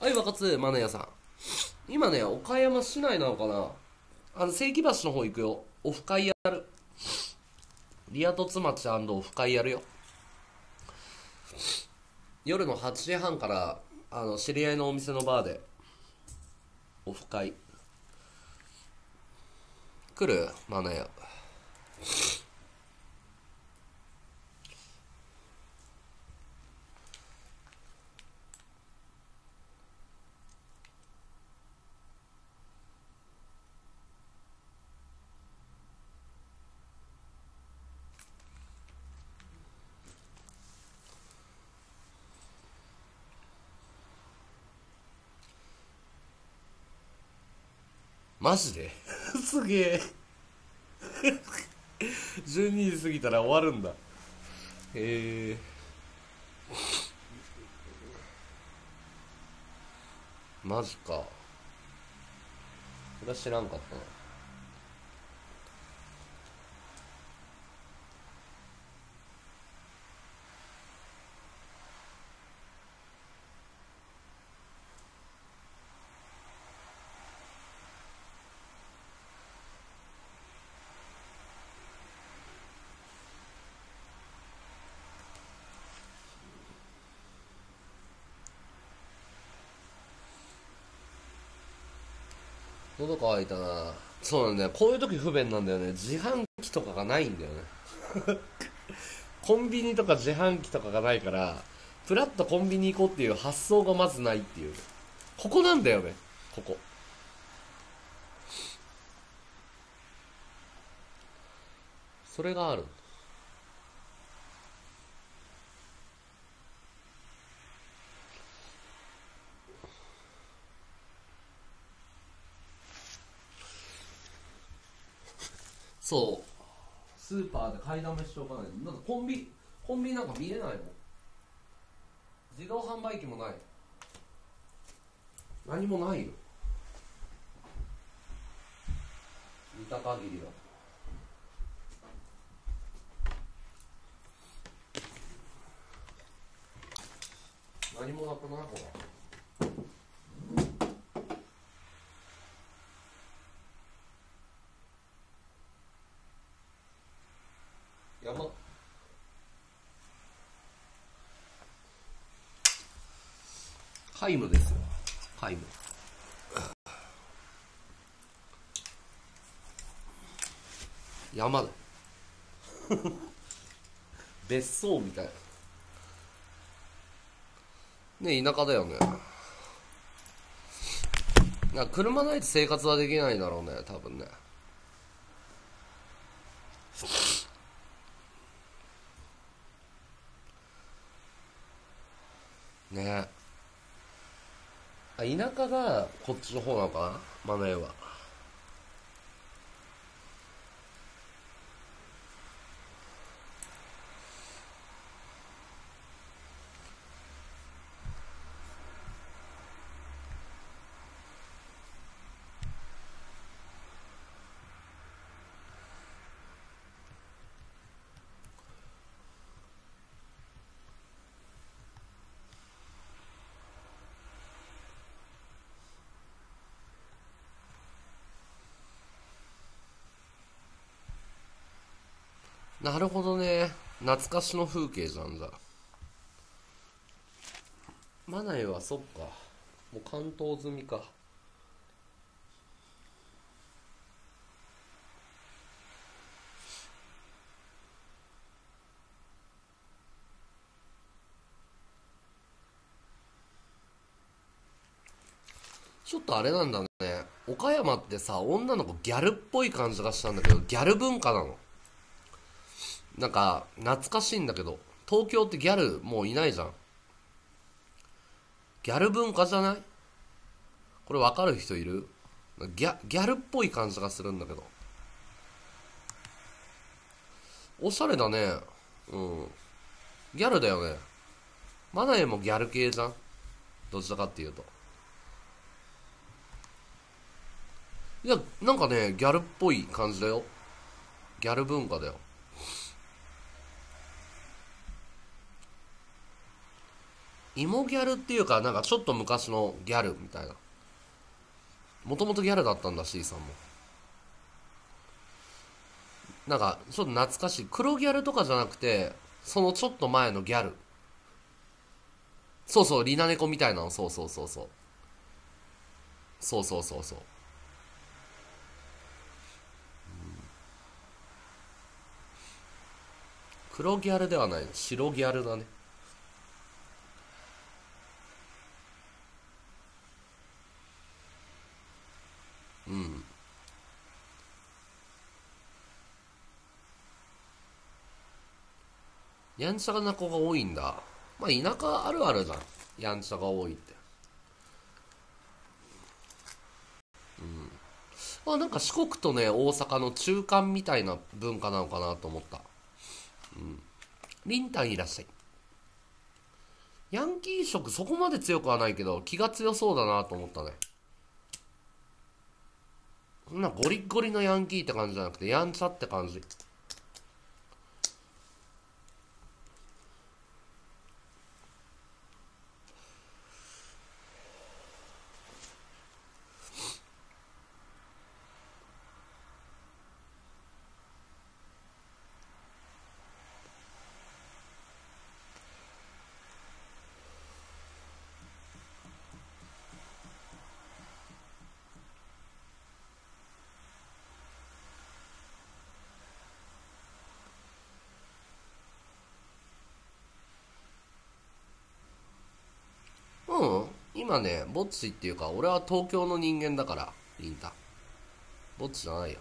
はい若津マネヤさん。今ね岡山市内なのかな。あの関橋の方行くよ。オフ会やる。リアトツ町オフ会やるよ。夜の8時半からあの知り合いのお店のバーでオフ会。来る？マナヤマジで？すげえ。12時過ぎたら終わるんだ。へえマジか。それは知らんかったな喉乾いたな。そうなんだよ。こういう時不便なんだよね。自販機とかがないんだよね。コンビニとか自販機とかがないからプラッとコンビニ行こうっていう発想がまずないっていう。ここなんだよね。ここ。それがあるそう。スーパーで買いだめしておかない。とだってコンビコンビニなんか見れないもん。自動販売機もない。何もないよ。見た限りは。何もなくない？これ山皆無ですよ。皆無山だ。別荘みたい。なね田舎だよね。な車ないと生活はできないだろうね多分ね。ね。えあ田舎がこっちの方なのかな？マナエは。なるほどね。懐かしの風景じゃんじゃマナエはそっか。もう関東済みか。ちょっとあれなんだね。岡山ってさ女の子ギャルっぽい感じがしたんだけどギャル文化なの。なんか懐かしいんだけど東京ってギャルもういないじゃん。ギャル文化じゃない？これ分かる人いる？ギャギャルっぽい感じがするんだけど。おしゃれだね。うん。ギャルだよね。マナエもギャル系じゃん？どちらかっていうと。いやなんかねギャルっぽい感じだよ。ギャル文化だよ。芋ギャルっていうか、なんかちょっと昔のギャルみたいな。もともとギャルだったんだ、C さんも。なんか、ちょっと懐かしい。黒ギャルとかじゃなくて、そのちょっと前のギャル。そうそう、リナネコみたいなの、そうそうそうそう。そうそうそうそう。黒ギャルではない白ギャルだね。やんちゃな子が多いんだ。まあ田舎あるあるじゃんやんちゃが多いって。うん。あなんか四国とね大阪の中間みたいな文化なのかなと思った。うん。リンタンいらっしゃい。ヤンキー色そこまで強くはないけど気が強そうだなと思ったね。そんなゴリッゴリのヤンキーって感じじゃなくてやんちゃって感じ。うん今ねぼっちっていうか俺は東京の人間だからリンタ。ぼっちじゃないよ。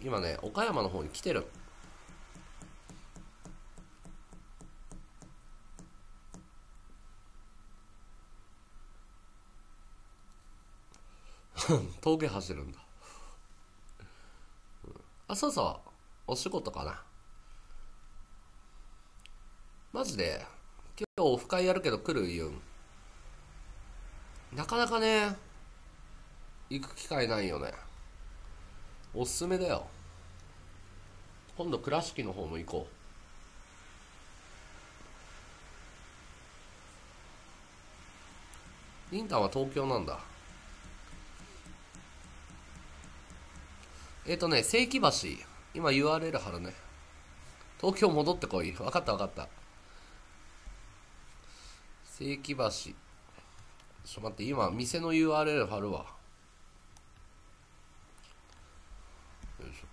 今ね岡山の方に来てる。峠走るんだ、あそうそう。お仕事かな。マジで。今日オフ会やるけど来る言うん。なかなかね行く機会ないよね。おすすめだよ。今度倉敷の方も行こう。インターは東京なんだ。えっ、とね世紀橋。今 URL 貼るね。東京戻ってこい。分かった分かった。正規橋。ちょっと待って今店の URL 貼るわ。よいしょ。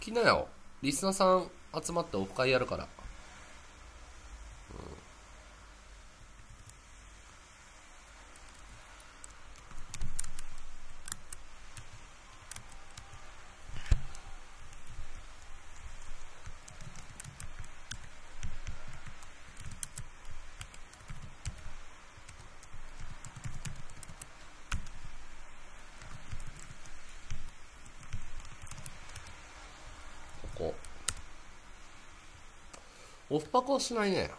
来なよリスナーさん集まってオフ会やるから。オフパコはしないね。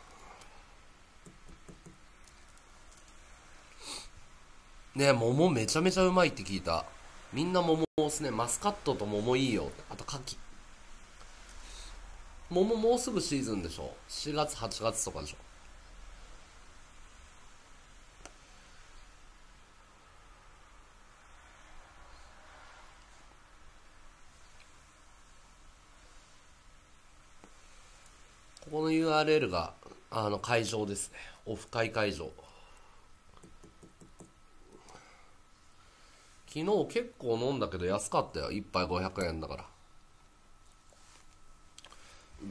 ね桃めちゃめちゃうまいって聞いた。みんな桃押すね。マスカットと桃いいよ。あと牡蠣。桃もうすぐシーズンでしょ。4月8月とかでしょこの URL があの会場ですね。オフ会会場。昨日結構飲んだけど安かったよ。1杯500円だから。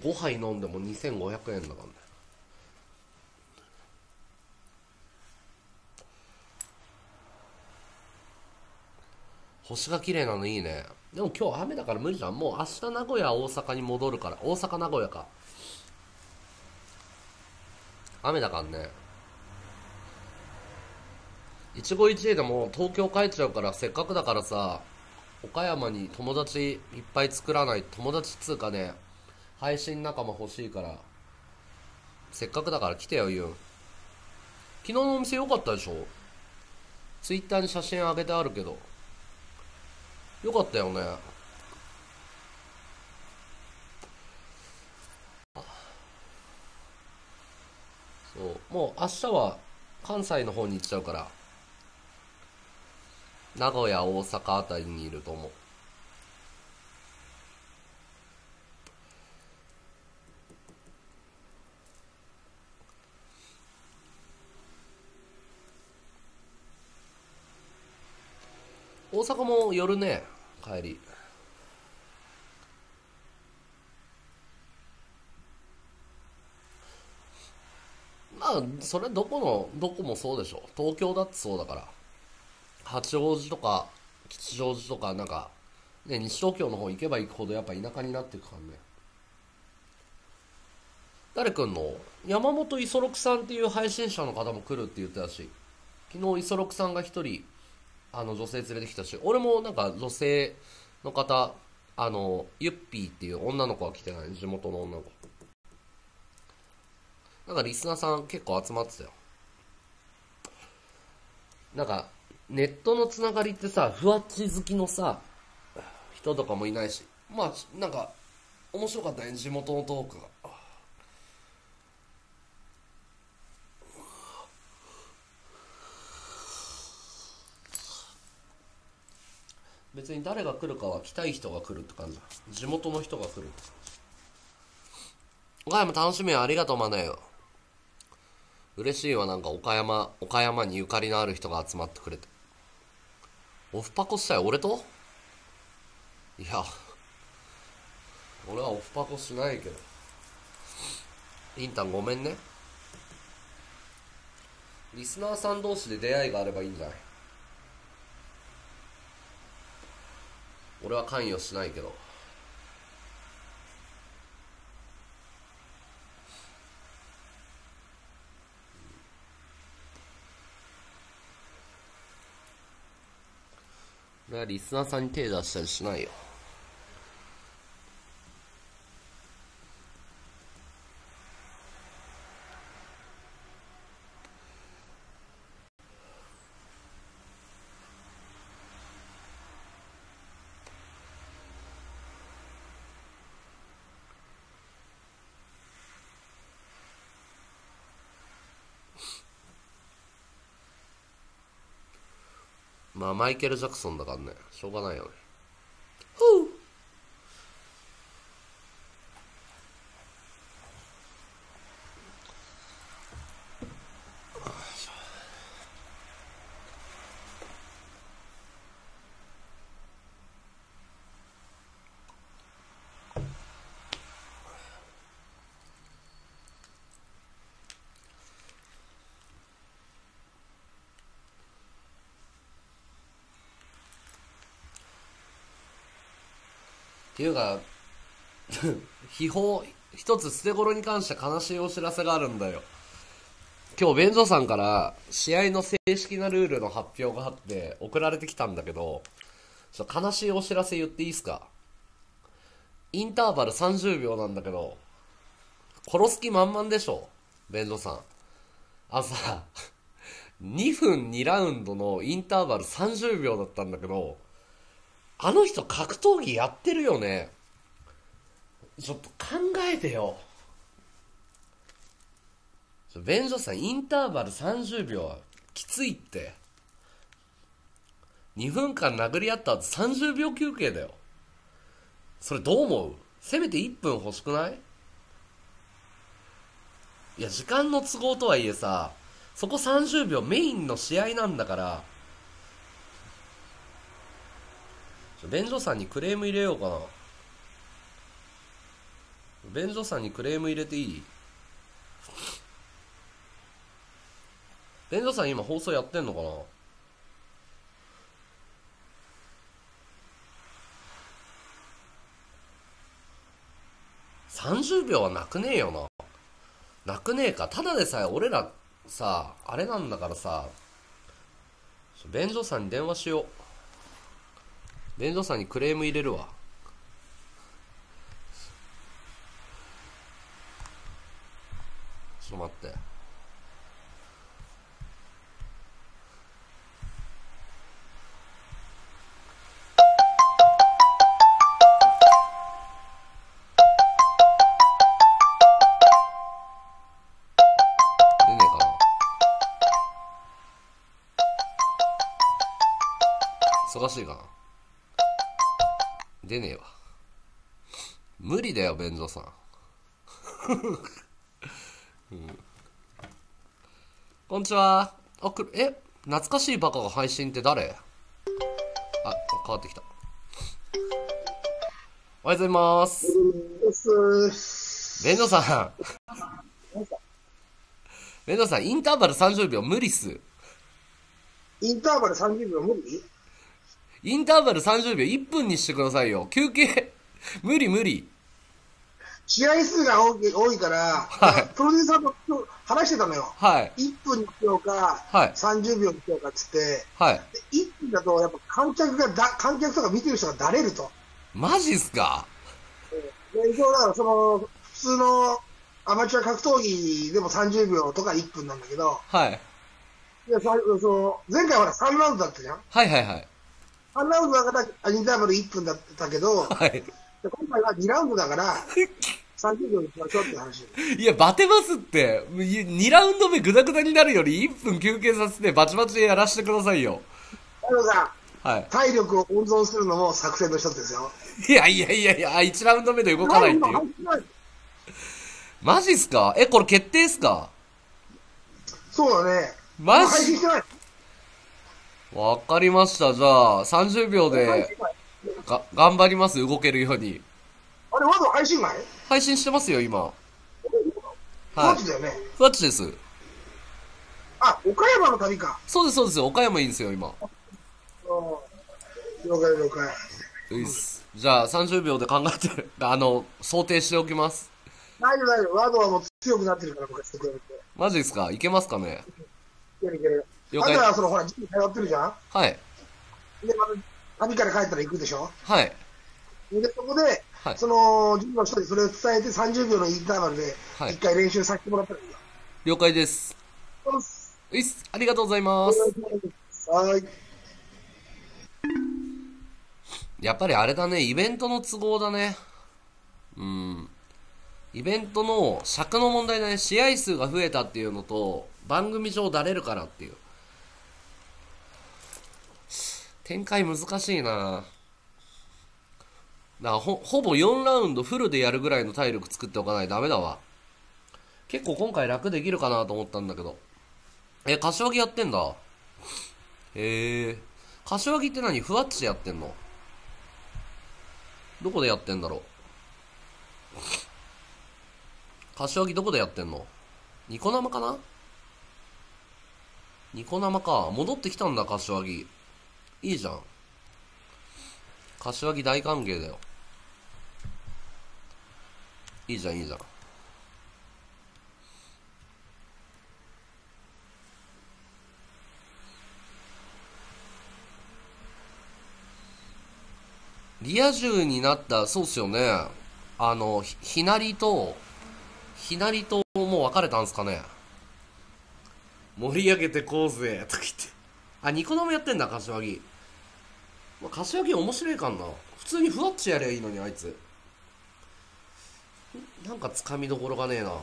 5杯飲んでも2500円だからね。星が綺麗なのいいね。でも今日雨だから無理じゃん。もう明日名古屋大阪に戻るから。大阪名古屋か。雨だからね。一期一会でも東京帰っちゃうからせっかくだからさ岡山に友達いっぱい作らない友達っつうかね配信仲間欲しいからせっかくだから来てよユン昨日のお店良かったでしょ？ツイッターに写真あげてあるけど。よかったよね。そう。もう明日は関西の方に行っちゃうから。名古屋大阪あたりにいると思う。大阪も夜ね帰り。あそれどこのどこもそうでしょ東京だってそうだから。八王子とか吉祥寺とかなんかね西東京の方行けば行くほどやっぱ田舎になっていくからね。誰くんの？山本五十六さんっていう配信者の方も来るって言ってたし。昨日五十六さんが一人あの女性連れてきたし。俺もなんか女性の方あのユッピーっていう女の子が来てない地元の女の子。なんかリスナーさん結構集まってたよ。なんか、ネットのつながりってさ、ふわっち好きのさ、人とかもいないし、まあ、なんか、面白かったね、地元のトークが。別に誰が来るかは来たい人が来るって感じ地元の人が来る。岡山楽しみありがとうマネよ。嬉しいわなんか岡山岡山にゆかりのある人が集まってくれて。オフパコしたい俺と？いや俺はオフパコしないけど。インタンごめんね。リスナーさん同士で出会いがあればいいんじゃない？俺は関与しないけど。はリスナーさんに手出したりしないよ。マイケル・ジャクソンだからね。しょうがないよね。っていうか 秘宝一つ捨て頃に関して悲しいお知らせがあるんだよ。今日便所さんから試合の正式なルールの発表があって送られてきたんだけどちょっと悲しいお知らせ言っていいですか？インターバル30秒なんだけど殺す気満々でしょ？便所さん。あさ2分2ラウンドのインターバル30秒だったんだけどあの人格闘技やってるよね。ちょっと考えてよ。便所さんインターバル30秒はきついって。2分間殴り合った後30秒休憩だよ。それどう思う？せめて1分欲しくない？いや時間の都合とはいえさそこ30秒メインの試合なんだから便所さんにクレーム入れようかな便所さんにクレーム入れていい？便所さん今放送やってんのかな？30秒はなくねえよな。なくねえか。ただでさえ俺らさ、あれなんだからさ、便所さんに電話しよう。便所さんにクレーム入れるわ。ちょっと待って。出ねえかな忙しいかな出ねえわ。無理だよ便所さん、うん、こんにちは。あくえ？懐かしいバカが配信って誰？あ変わってきた。おはようございます。便所さん。便所さんインターバル30秒無理っす。インターバル30秒無理？インターバル30秒1分にしてくださいよ。休憩。無 理無理。試合数が多い多いから、はいプロデューサーと話してたのよ。はい。1分にしようか、はい30秒にしようかっつって、はい。で1分だとやっぱ観客がだ、観客とか見てる人がだれると。マジっすか？で一応だからその、普通のアマチュア格闘技でも30秒とか1分なんだけど、はい。でさその前回ほら3ラウンドだったじゃんはいはいはい。3ラウンドだからインターバル1分だったけど、はい。で今回は2ラウンドだから、30秒にしましょうって話。いや、バテますって。2ラウンド目グダグダになるより1分休憩させてバチバチでやらせてくださいよ。あのさ、は体力を温存するのも作戦の一つですよ。い。いやいやいやいや、1ラウンド目で動かないっていう。マジっすか？え、これ決定っすか？そうだね。マ配信ジしてない。わかりました。じゃあ、30秒配でが、頑張ります。動けるように。あれ、わざ配信外配信してますよ、今。はいマジ。だよね。ふわっちです。あ、岡山の旅か。そうです、そうです。岡山いいんですよ、今。うん了解了解。ういっす。じゃあ、30秒で考えて、あの、想定しておきます。大丈夫大丈夫。ワードはもう強くなってるから、僕はしてくれて。マジですか？いけますかね？いけるいける。了解あとは、その、ほら、時期通ってるじゃん？はい。で、また、旅から帰ったら行くでしょ？はい。で、そこで、はいその、授業の人にそれを伝えて30秒のインターバルで、はい一回練習させてもらったらいいよ。了解です。ういっす。ありがとうございます。はい。やっぱりあれだね、イベントの都合だね。うん。イベントの尺の問題だね。試合数が増えたっていうのと、番組上だれるからっていう。展開難しいなだほ、ほぼ4ラウンドフルでやるぐらいの体力作っておかないとダメだわ。結構今回楽できるかなと思ったんだけど。え、柏木やってんだ？へえ。柏木って何？ふわっちでやってんの？どこでやってんだろう？柏木どこでやってんの？ニコ生かな？ニコ生か。戻ってきたんだ、柏木。いいじゃん。柏木大歓迎だよ。いいじゃん、いいじゃん。リア充になった、そうっすよね。あの、ひひなりと、ひなりともう別れたんすかね。盛り上げてこうぜ、とか言って。あ、ニコ生やってんだ、柏木。まあ、柏木面白いかんな。普通にふわっちやりゃいいのに、あいつ。なんかつかみどころがねえな。っ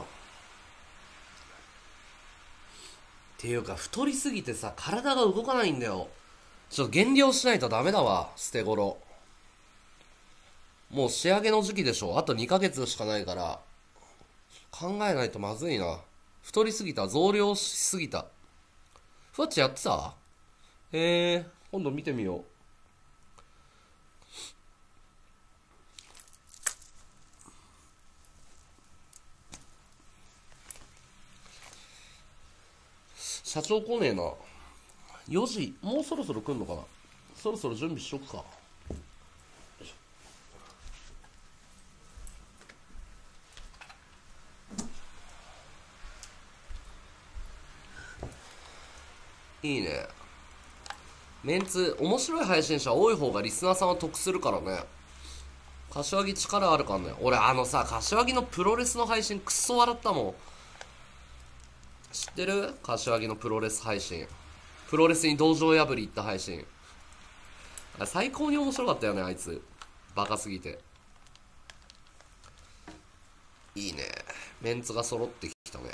ていうか、太りすぎてさ、体が動かないんだよ。ちょっと減量しないとダメだわ、捨て頃。もう仕上げの時期でしょ。あと2ヶ月しかないから。考えないとまずいな。太りすぎた。増量しすぎた。ふわっちやってた？へえ、今度見てみよう。社長来ねえな。4時、もうそろそろ来んのかなそろそろ準備しとくか。いいね。メンツ、面白い配信者多い方がリスナーさんは得するからね。柏木力あるからね。俺あのさ、柏木のプロレスの配信くっそ笑ったもん。知ってる？柏木のプロレス配信。プロレスに道場破り行った配信。最高に面白かったよね、あいつ。バカすぎて。いいね。メンツが揃ってきたね。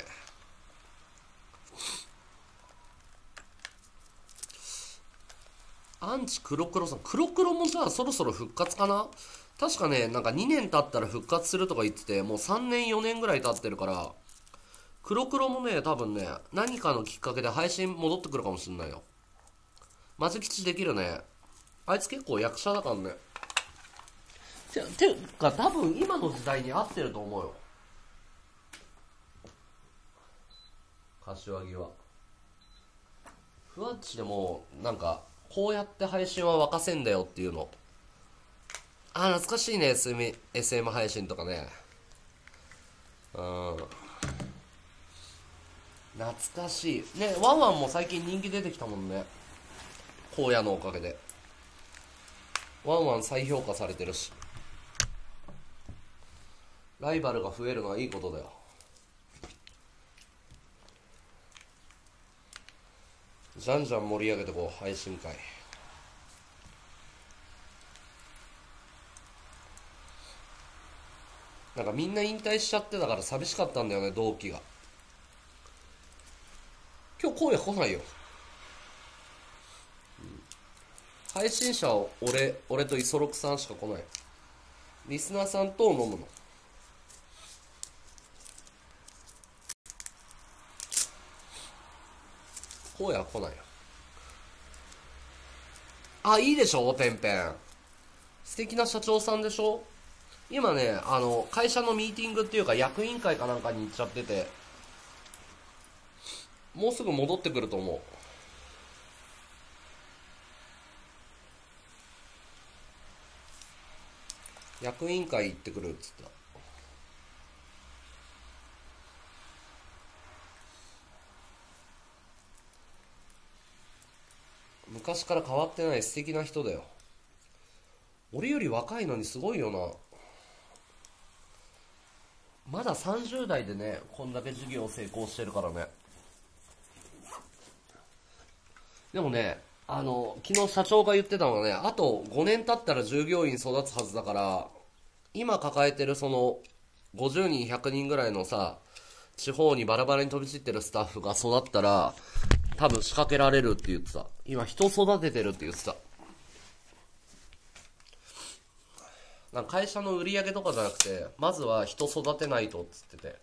アンチ黒黒さん。黒黒もじゃあそろそろ復活かな？確かね、なんか2年経ったら復活するとか言ってて、もう3年4年ぐらい経ってるから、黒黒もね、多分ね、何かのきっかけで配信戻ってくるかもしんないよ。マジ吉できるね。あいつ結構役者だからね。て、てか多分今の時代に合ってると思うよ。柏木は。ふわっちでも、なんか、こうやって配信は沸かせんだよっていうの。あ、懐かしいね、SM, SM 配信とかね。うん。懐かしい。ね、ワンワンも最近人気出てきたもんね。荒野のおかげで。ワンワン再評価されてるし。ライバルが増えるのはいいことだよ。じゃんじゃん盛り上げてこう、配信会。なんかみんな引退しちゃってたから寂しかったんだよね、同期が。今日声来ないよ。配信者は俺、俺とイソロクさんしか来ない。リスナーさんと飲むの。声は来ないよ。あ、いいでしょ？ペンペン。素敵な社長さんでしょ？今ね、あの、会社のミーティングっていうか役員会かなんかに行っちゃってて、もうすぐ戻ってくると思う。役員会行ってくるっつった。昔から変わってない素敵な人だよ。俺より若いのにすごいよな。まだ30代でね、こんだけ事業成功してるからね。でもね、あの、昨日社長が言ってたのがね、あと5年経ったら従業員育つはずだから、今抱えてるその、50人、100人ぐらいのさ、地方にバラバラに飛び散ってるスタッフが育ったら、多分仕掛けられるって言ってた。今人育ててるって言ってた。なんか会社の売り上げとかじゃなくて、まずは人育てないとっつってて。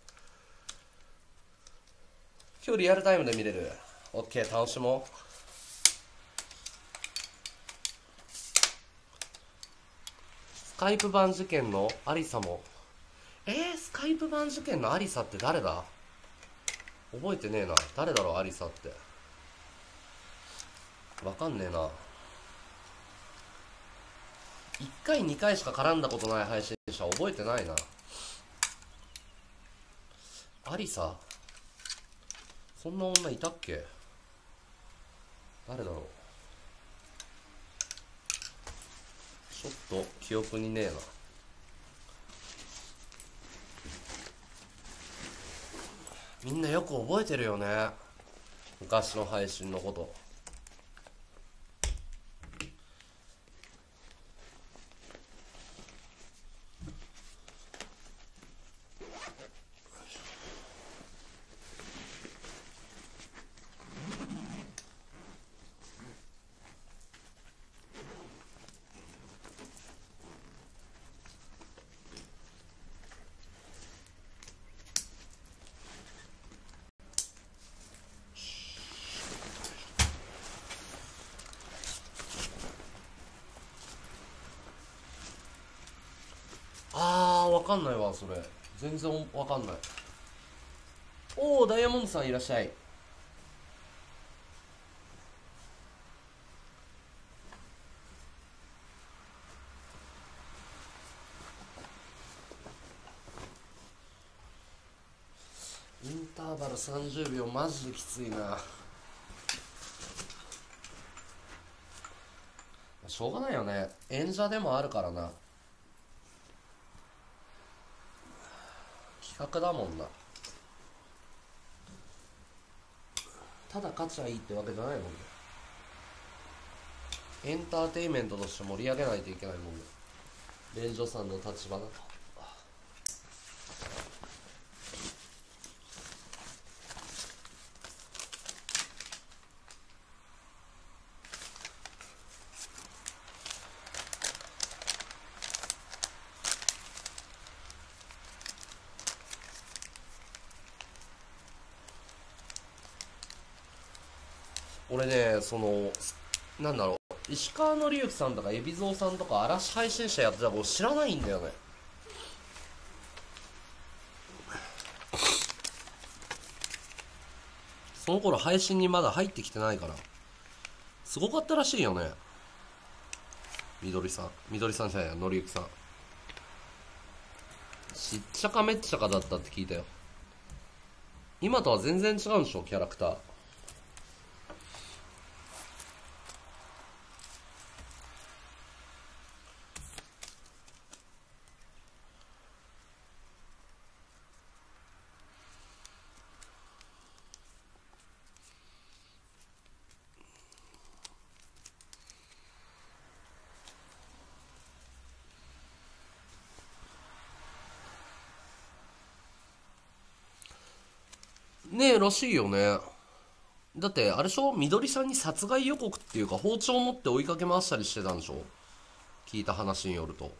今日リアルタイムで見れる。OK、楽しもう。スカイプ版事件のありさも。えー、スカイプ版事件のありさって誰だ？覚えてねえな。誰だろう、ありさって。わかんねえな。1回2回しか絡んだことない配信者覚えてないな。アリサ？そんな女いたっけ？誰だろう。ちょっと記憶にねえな。みんなよく覚えてるよね。昔の配信のことあーわかんそれ。全然わかんない。おおダイヤモンドさんいらっしゃい。インターバル30秒マジできついな。しょうがないよね。演者でもあるからな。楽だもんな。ただ勝ちゃいいってわけじゃないもんね。エンターテインメントとして盛り上げないといけないもんね。便所さんの立場だと俺ねそのなんだろう石川紀之さんとか海老蔵さんとか嵐配信者やってた子知らないんだよね。その頃配信にまだ入ってきてないから。すごかったらしいよね。みどりさん。みどりさんじゃないや紀之さん。しっちゃかめっちゃかだったって聞いたよ。今とは全然違うんでしょキャラクター。ねえらしいよね。だってあれでしょ？みどりさんに殺害予告っていうか包丁を持って追いかけ回したりしてたんでしょ？聞いた話によると。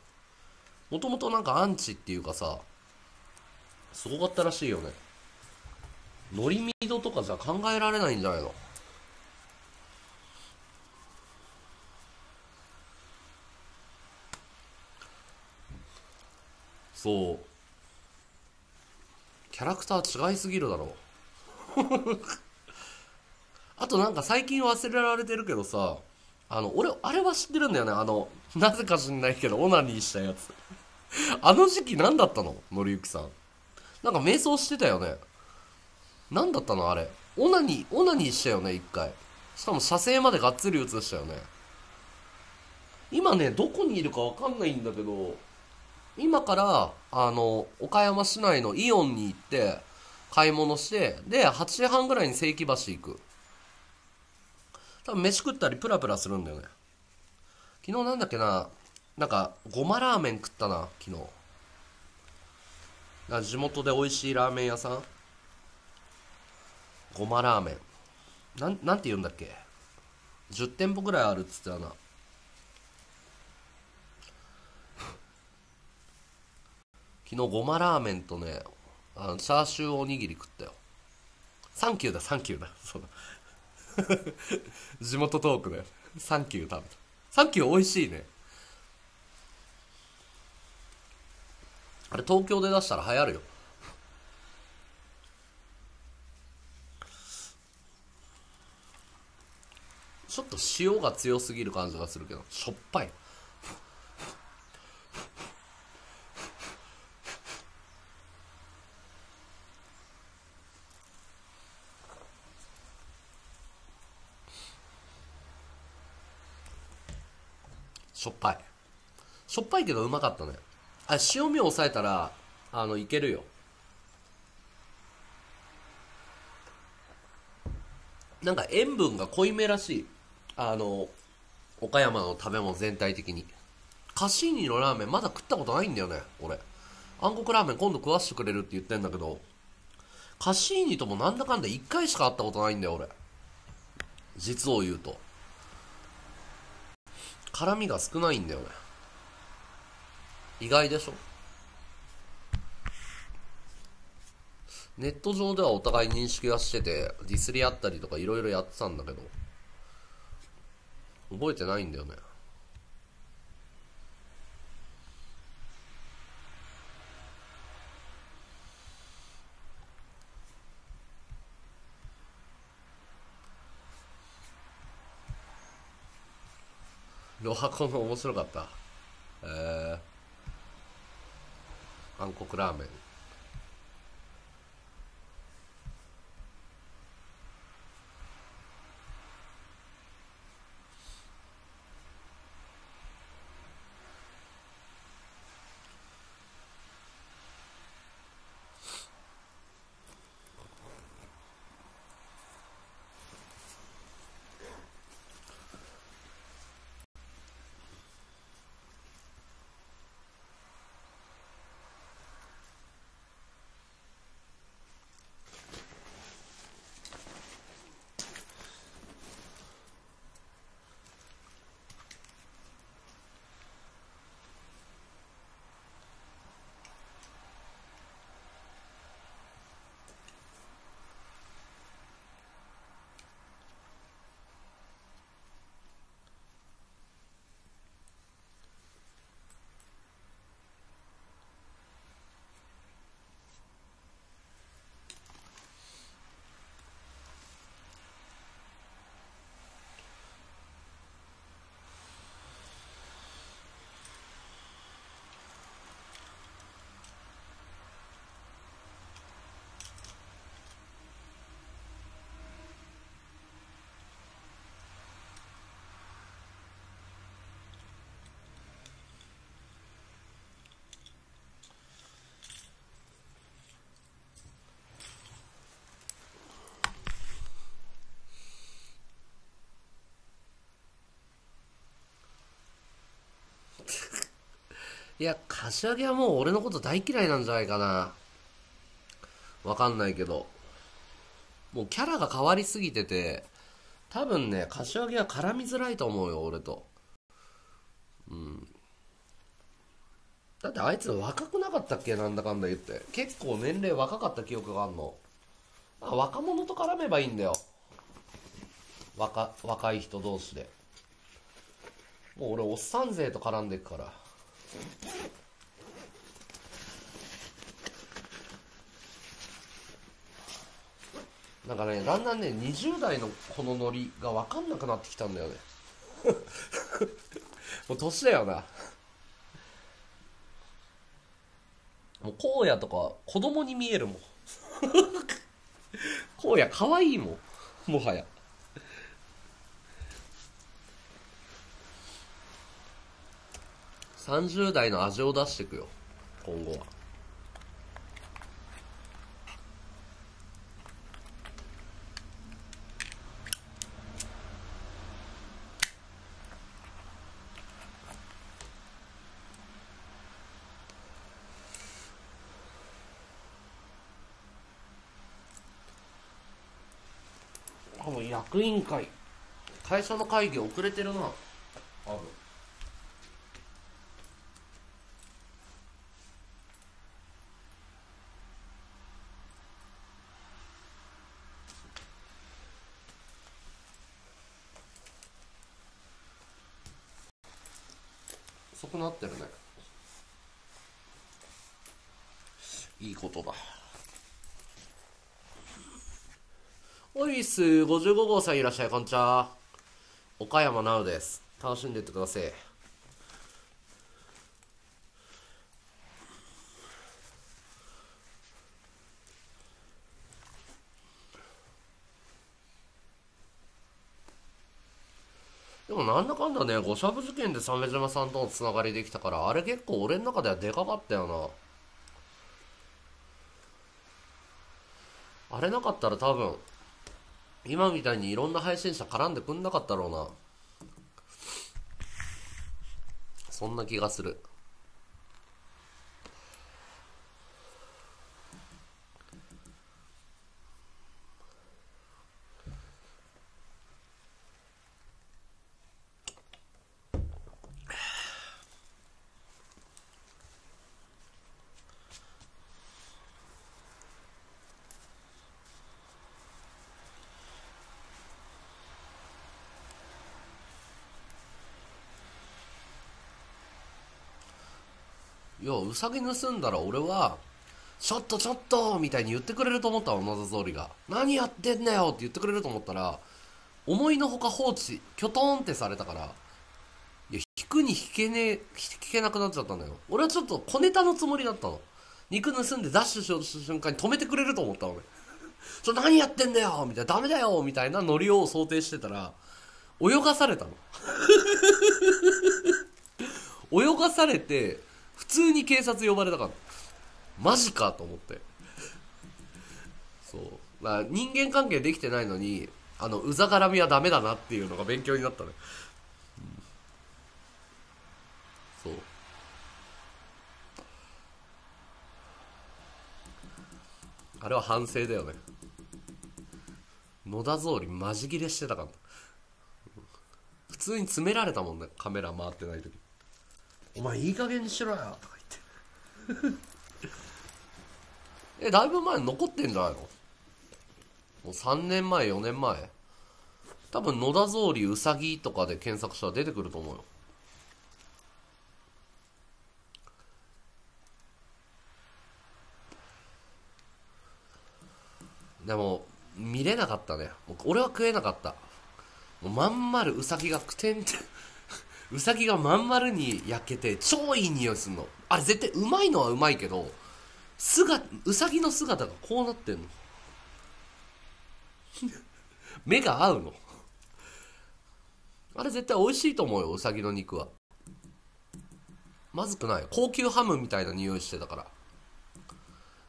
もともとなんかアンチっていうかさすごかったらしいよね。ノリミドとかじゃ考えられないんじゃないの？そう。キャラクター違いすぎるだろ。うあとなんか最近忘れられてるけどさあの俺あれは知ってるんだよね。あのなぜか知んないけどオナニーしたやつ。あの時期何だったの？のりゆきさん。なんか瞑想してたよね。何だったの？あれ。オナニーオナニーしたよね？一回。しかも射精までがっつり映したよね。今ねどこにいるか分かんないんだけど今からあの岡山市内のイオンに行って買い物してで8時半ぐらいに関橋行く。多分飯食ったりプラプラするんだよね。昨日なんだっけななんかごまラーメン食ったな昨日。な地元で美味しいラーメン屋さん。ごまラーメン。なんなんて言うんだっけ。10店舗ぐらいあるっつってたな。昨日ごまラーメンとねあのチャーシューおにぎり食ったよ。サンキューだサンキューだ。そうだ 地元トークだよ。サンキュー食べた。サンキュー美味しいね。あれ東京で出したら流行るよ。ちょっと塩が強すぎる感じがするけどしょっぱい。しょっぱい。しょっぱいけどうまかったねあ塩味を抑えたらあのいけるよ。なんか塩分が濃いめらしい。あの岡山の食べ物全体的に。カシーニのラーメンまだ食ったことないんだよね俺。暗黒ラーメン今度食わしてくれるって言ってんだけど。カシーニともなんだかんだ1回しか会ったことないんだよ俺。実を言うと。辛みが少ないんだよね。意外でしょ？ネット上ではお互い認識はしててディスり合ったりとかいろいろやってたんだけど覚えてないんだよね。ロハコの面白かった。えー、韓国ラーメン。いや、柏木はもう俺のこと大嫌いなんじゃないかな。わかんないけど。もうキャラが変わりすぎてて、多分ね、柏木は絡みづらいと思うよ、俺と。うん。だってあいつ若くなかったっけ？なんだかんだ言って。結構年齢若かった記憶があんの。あ若者と絡めばいいんだよ。若、若い人同士で。もう俺おっさん勢と絡んでいくからなんかねだんだんね20代のこのノリが分かんなくなってきたんだよね。もう年だよな。もう荒野とか子供に見えるもん。荒野可愛いもんもはや。30代の味を出していくよ。今後は。多分役員会。会社の会議遅れてるな。多分くなってるねいいことだおいっす55号さんいらっしゃいこんにちは。岡山直です。楽しんでってください。でもなんだかんだね五社部事件で鮫島さんとのつながりできたからあれ結構俺の中ではでかかったよな。あれなかったら多分今みたいにいろんな配信者絡んでくんなかったろうな。そんな気がする。いやうさぎ盗んだら俺はちょっとちょっとみたいに言ってくれると思ったの野田総理が。何やってんだよって言ってくれると思ったら思いのほか放置きょとんってされたからいや引くに引けねえ引けなくなっちゃったんだよ。俺はちょっと小ネタのつもりだったの。肉盗んでダッシュしようとした瞬間に止めてくれると思ったのねちょ何やってんだよみたいなダメだよみたいなノリを想定してたら泳がされたの。泳がされて普通に警察呼ばれたからマジかと思って。そう。だから人間関係できてないのにあのうざがらみはダメだなっていうのが勉強になったね、うん、そう。あれは反省だよね。野田総理マジ切れしてたから普通に詰められたもんね。カメラ回ってない時。お前いい加減にしろよとか言って。えだいぶ前残ってんじゃないの？もう3年前4年前？多分野田総理うさぎとかで検索したら出てくると思うよ。でも見れなかったね。俺は食えなかった。もうまん丸うさぎがくてんってうさぎがまん丸に焼けて超いい匂いすんの。あれ絶対うまいのはうまいけど姿うさぎの姿がこうなってんの。目が合うの。あれ絶対美味しいと思うようさぎの肉は。まずくない。高級ハムみたいな匂いしてたから。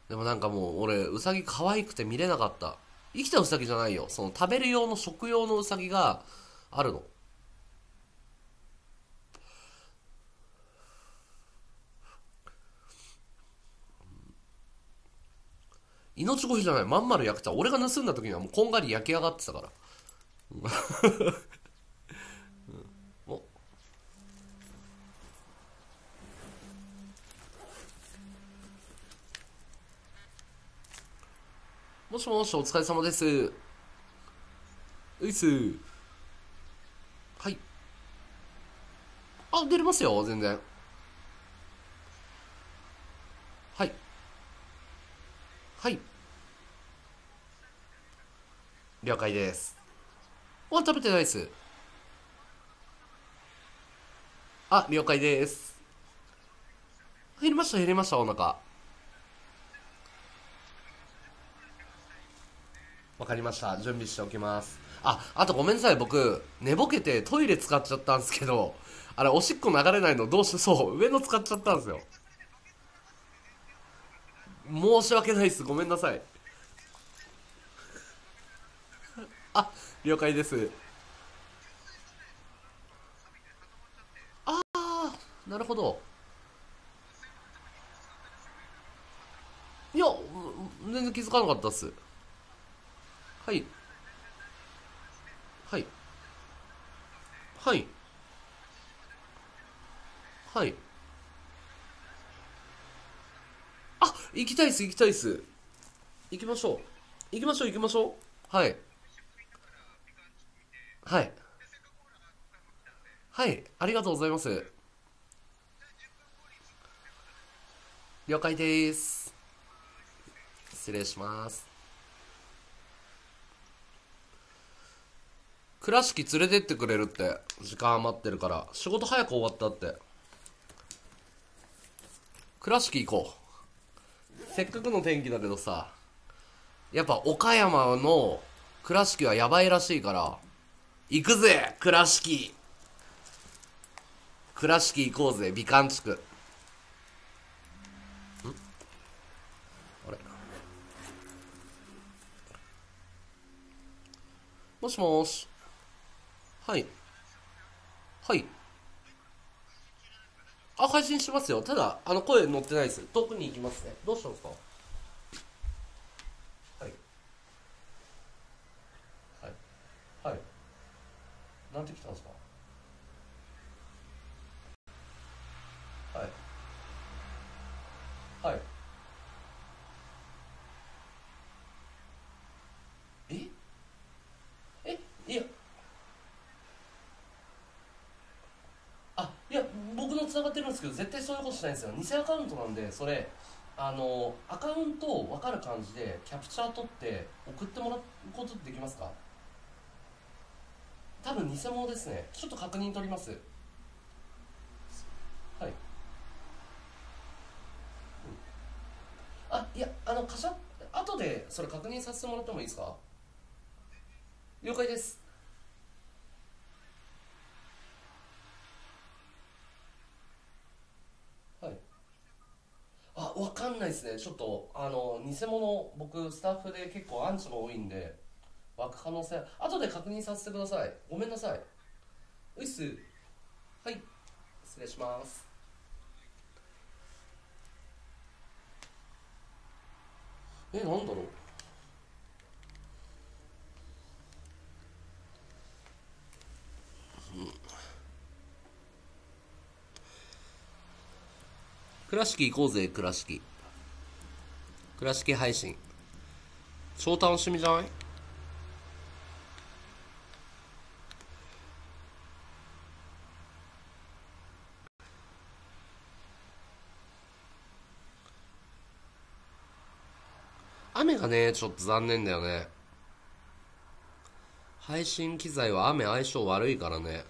でもなんかもう俺うさぎ可愛くて見れなかった。生きたうさぎじゃないよ。その食べる用の食用のうさぎがあるの。命乞いじゃないまん丸焼けた俺が盗んだ時にはもうこんがり焼き上がってたから。うん、おもしもしお疲れ様です。ういっす。はい。あ出れますよ全然。はい。はい。了解です。ご飯食べてないです。あ了解です。減りました減りましたお腹。わかりました。準備しておきます。ああとごめんなさい。僕寝ぼけてトイレ使っちゃったんですけどあれおしっこ流れないのどうしてそう？上の使っちゃったんですよ。申し訳ないです。ごめんなさい。あ了解です。ああなるほど。いや全然気づかなかったっす。はい。はい。はい。はい。あ行きたいっす行きたいっす。行きましょう。行きましょう行きましょう。はい。はい。はいありがとうございます。了解です。失礼します。倉敷連れてってくれるって。時間余ってるから。仕事早く終わったって。倉敷行こう。せっかくの天気だけどさ。やっぱ岡山の倉敷はやばいらしいから。行くぜ倉敷。倉敷行こうぜ美観地区。ん？あれもしもし。はい。はい。あ配信しますよ。ただあの声乗ってないです。遠くに行きますね。どうしたんですかはいはいはいなんて来たんですか？はい。はい。え？え？いや。あいや僕の繋がってるんですけど絶対そういうことしないんですよ。偽アカウントなんでそれ。あのアカウントを分かる感じでキャプチャー取って送ってもらうことできますか？多分偽物ですね。ちょっと確認取ります。はい、うん。あいやあのかしゃ後でそれ確認させてもらってもいいですか？了解です。はい。あわかんないですね。ちょっとあの偽物僕スタッフで結構アンチも多いんで。湧く可能性後で確認させてください。ごめんなさい。ういっす。はい。失礼します。えなんだろう？倉敷行こうぜ倉敷。倉敷配信。超楽しみじゃない雨がね。ちょっと残念だよね。配信機材は雨相性悪いからね。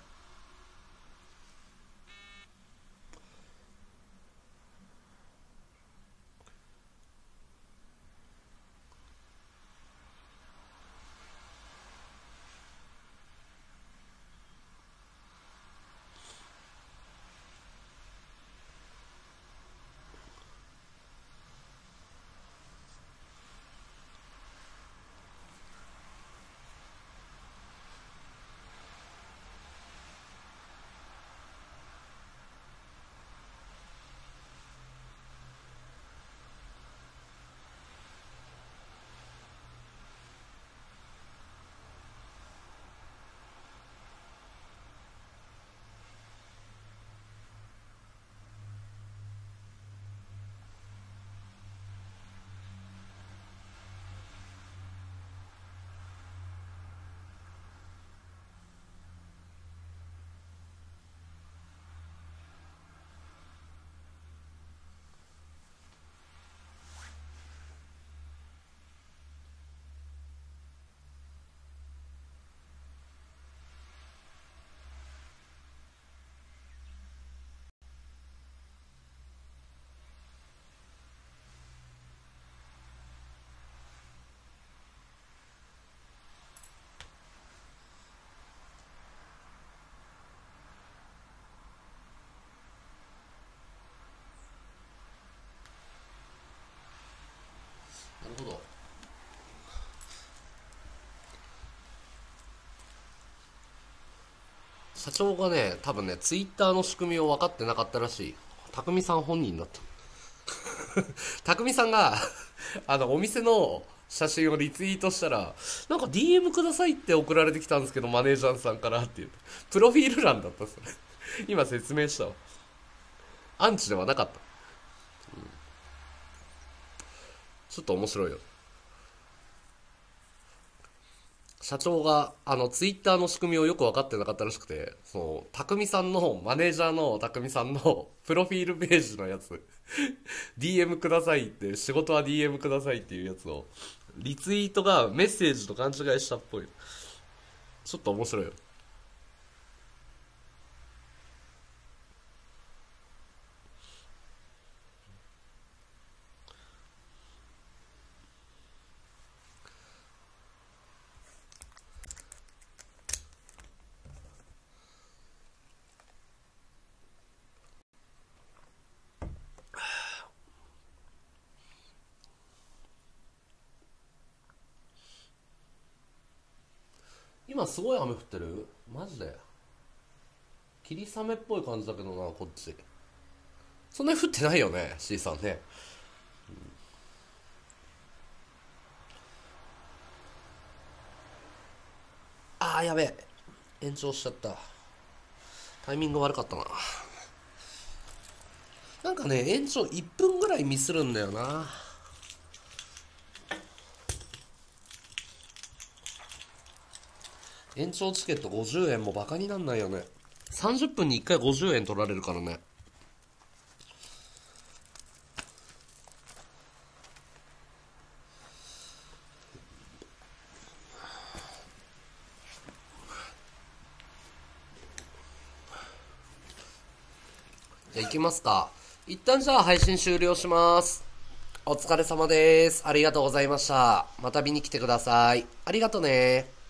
社長がね多分ねツイッターの仕組みを分かってなかったらしい。匠さん本人だった。匠さんが あのお店の写真をリツイートしたらなんか DM くださいって送られてきたんですけどマネージャーさんからって言って。プロフィール欄だったっす。ね 今説明したわ。アンチではなかった。ちょっと面白いよ。社長が、あの、ツイッターの仕組みをよく分かってなかったらしくて、その、匠さんの、マネージャーの匠さんの、プロフィールページのやつ、DM くださいって、仕事は DM くださいっていうやつを、リツイートがメッセージと勘違いしたっぽい。ちょっと面白い。すごい雨降ってる？マジで？霧雨っぽい感じだけどなこっち。そんなに降ってないよね C さんね、うん、ああやべえ。延長しちゃった。タイミング悪かったな。なんかね延長1分ぐらいミスるんだよな。延長チケット50円もバカになんないよね。30分に1回50円取られるからね。じゃあ行きますか。一旦じゃあ配信終了します。お疲れ様です。ありがとうございました。また見に来てください。ありがとね。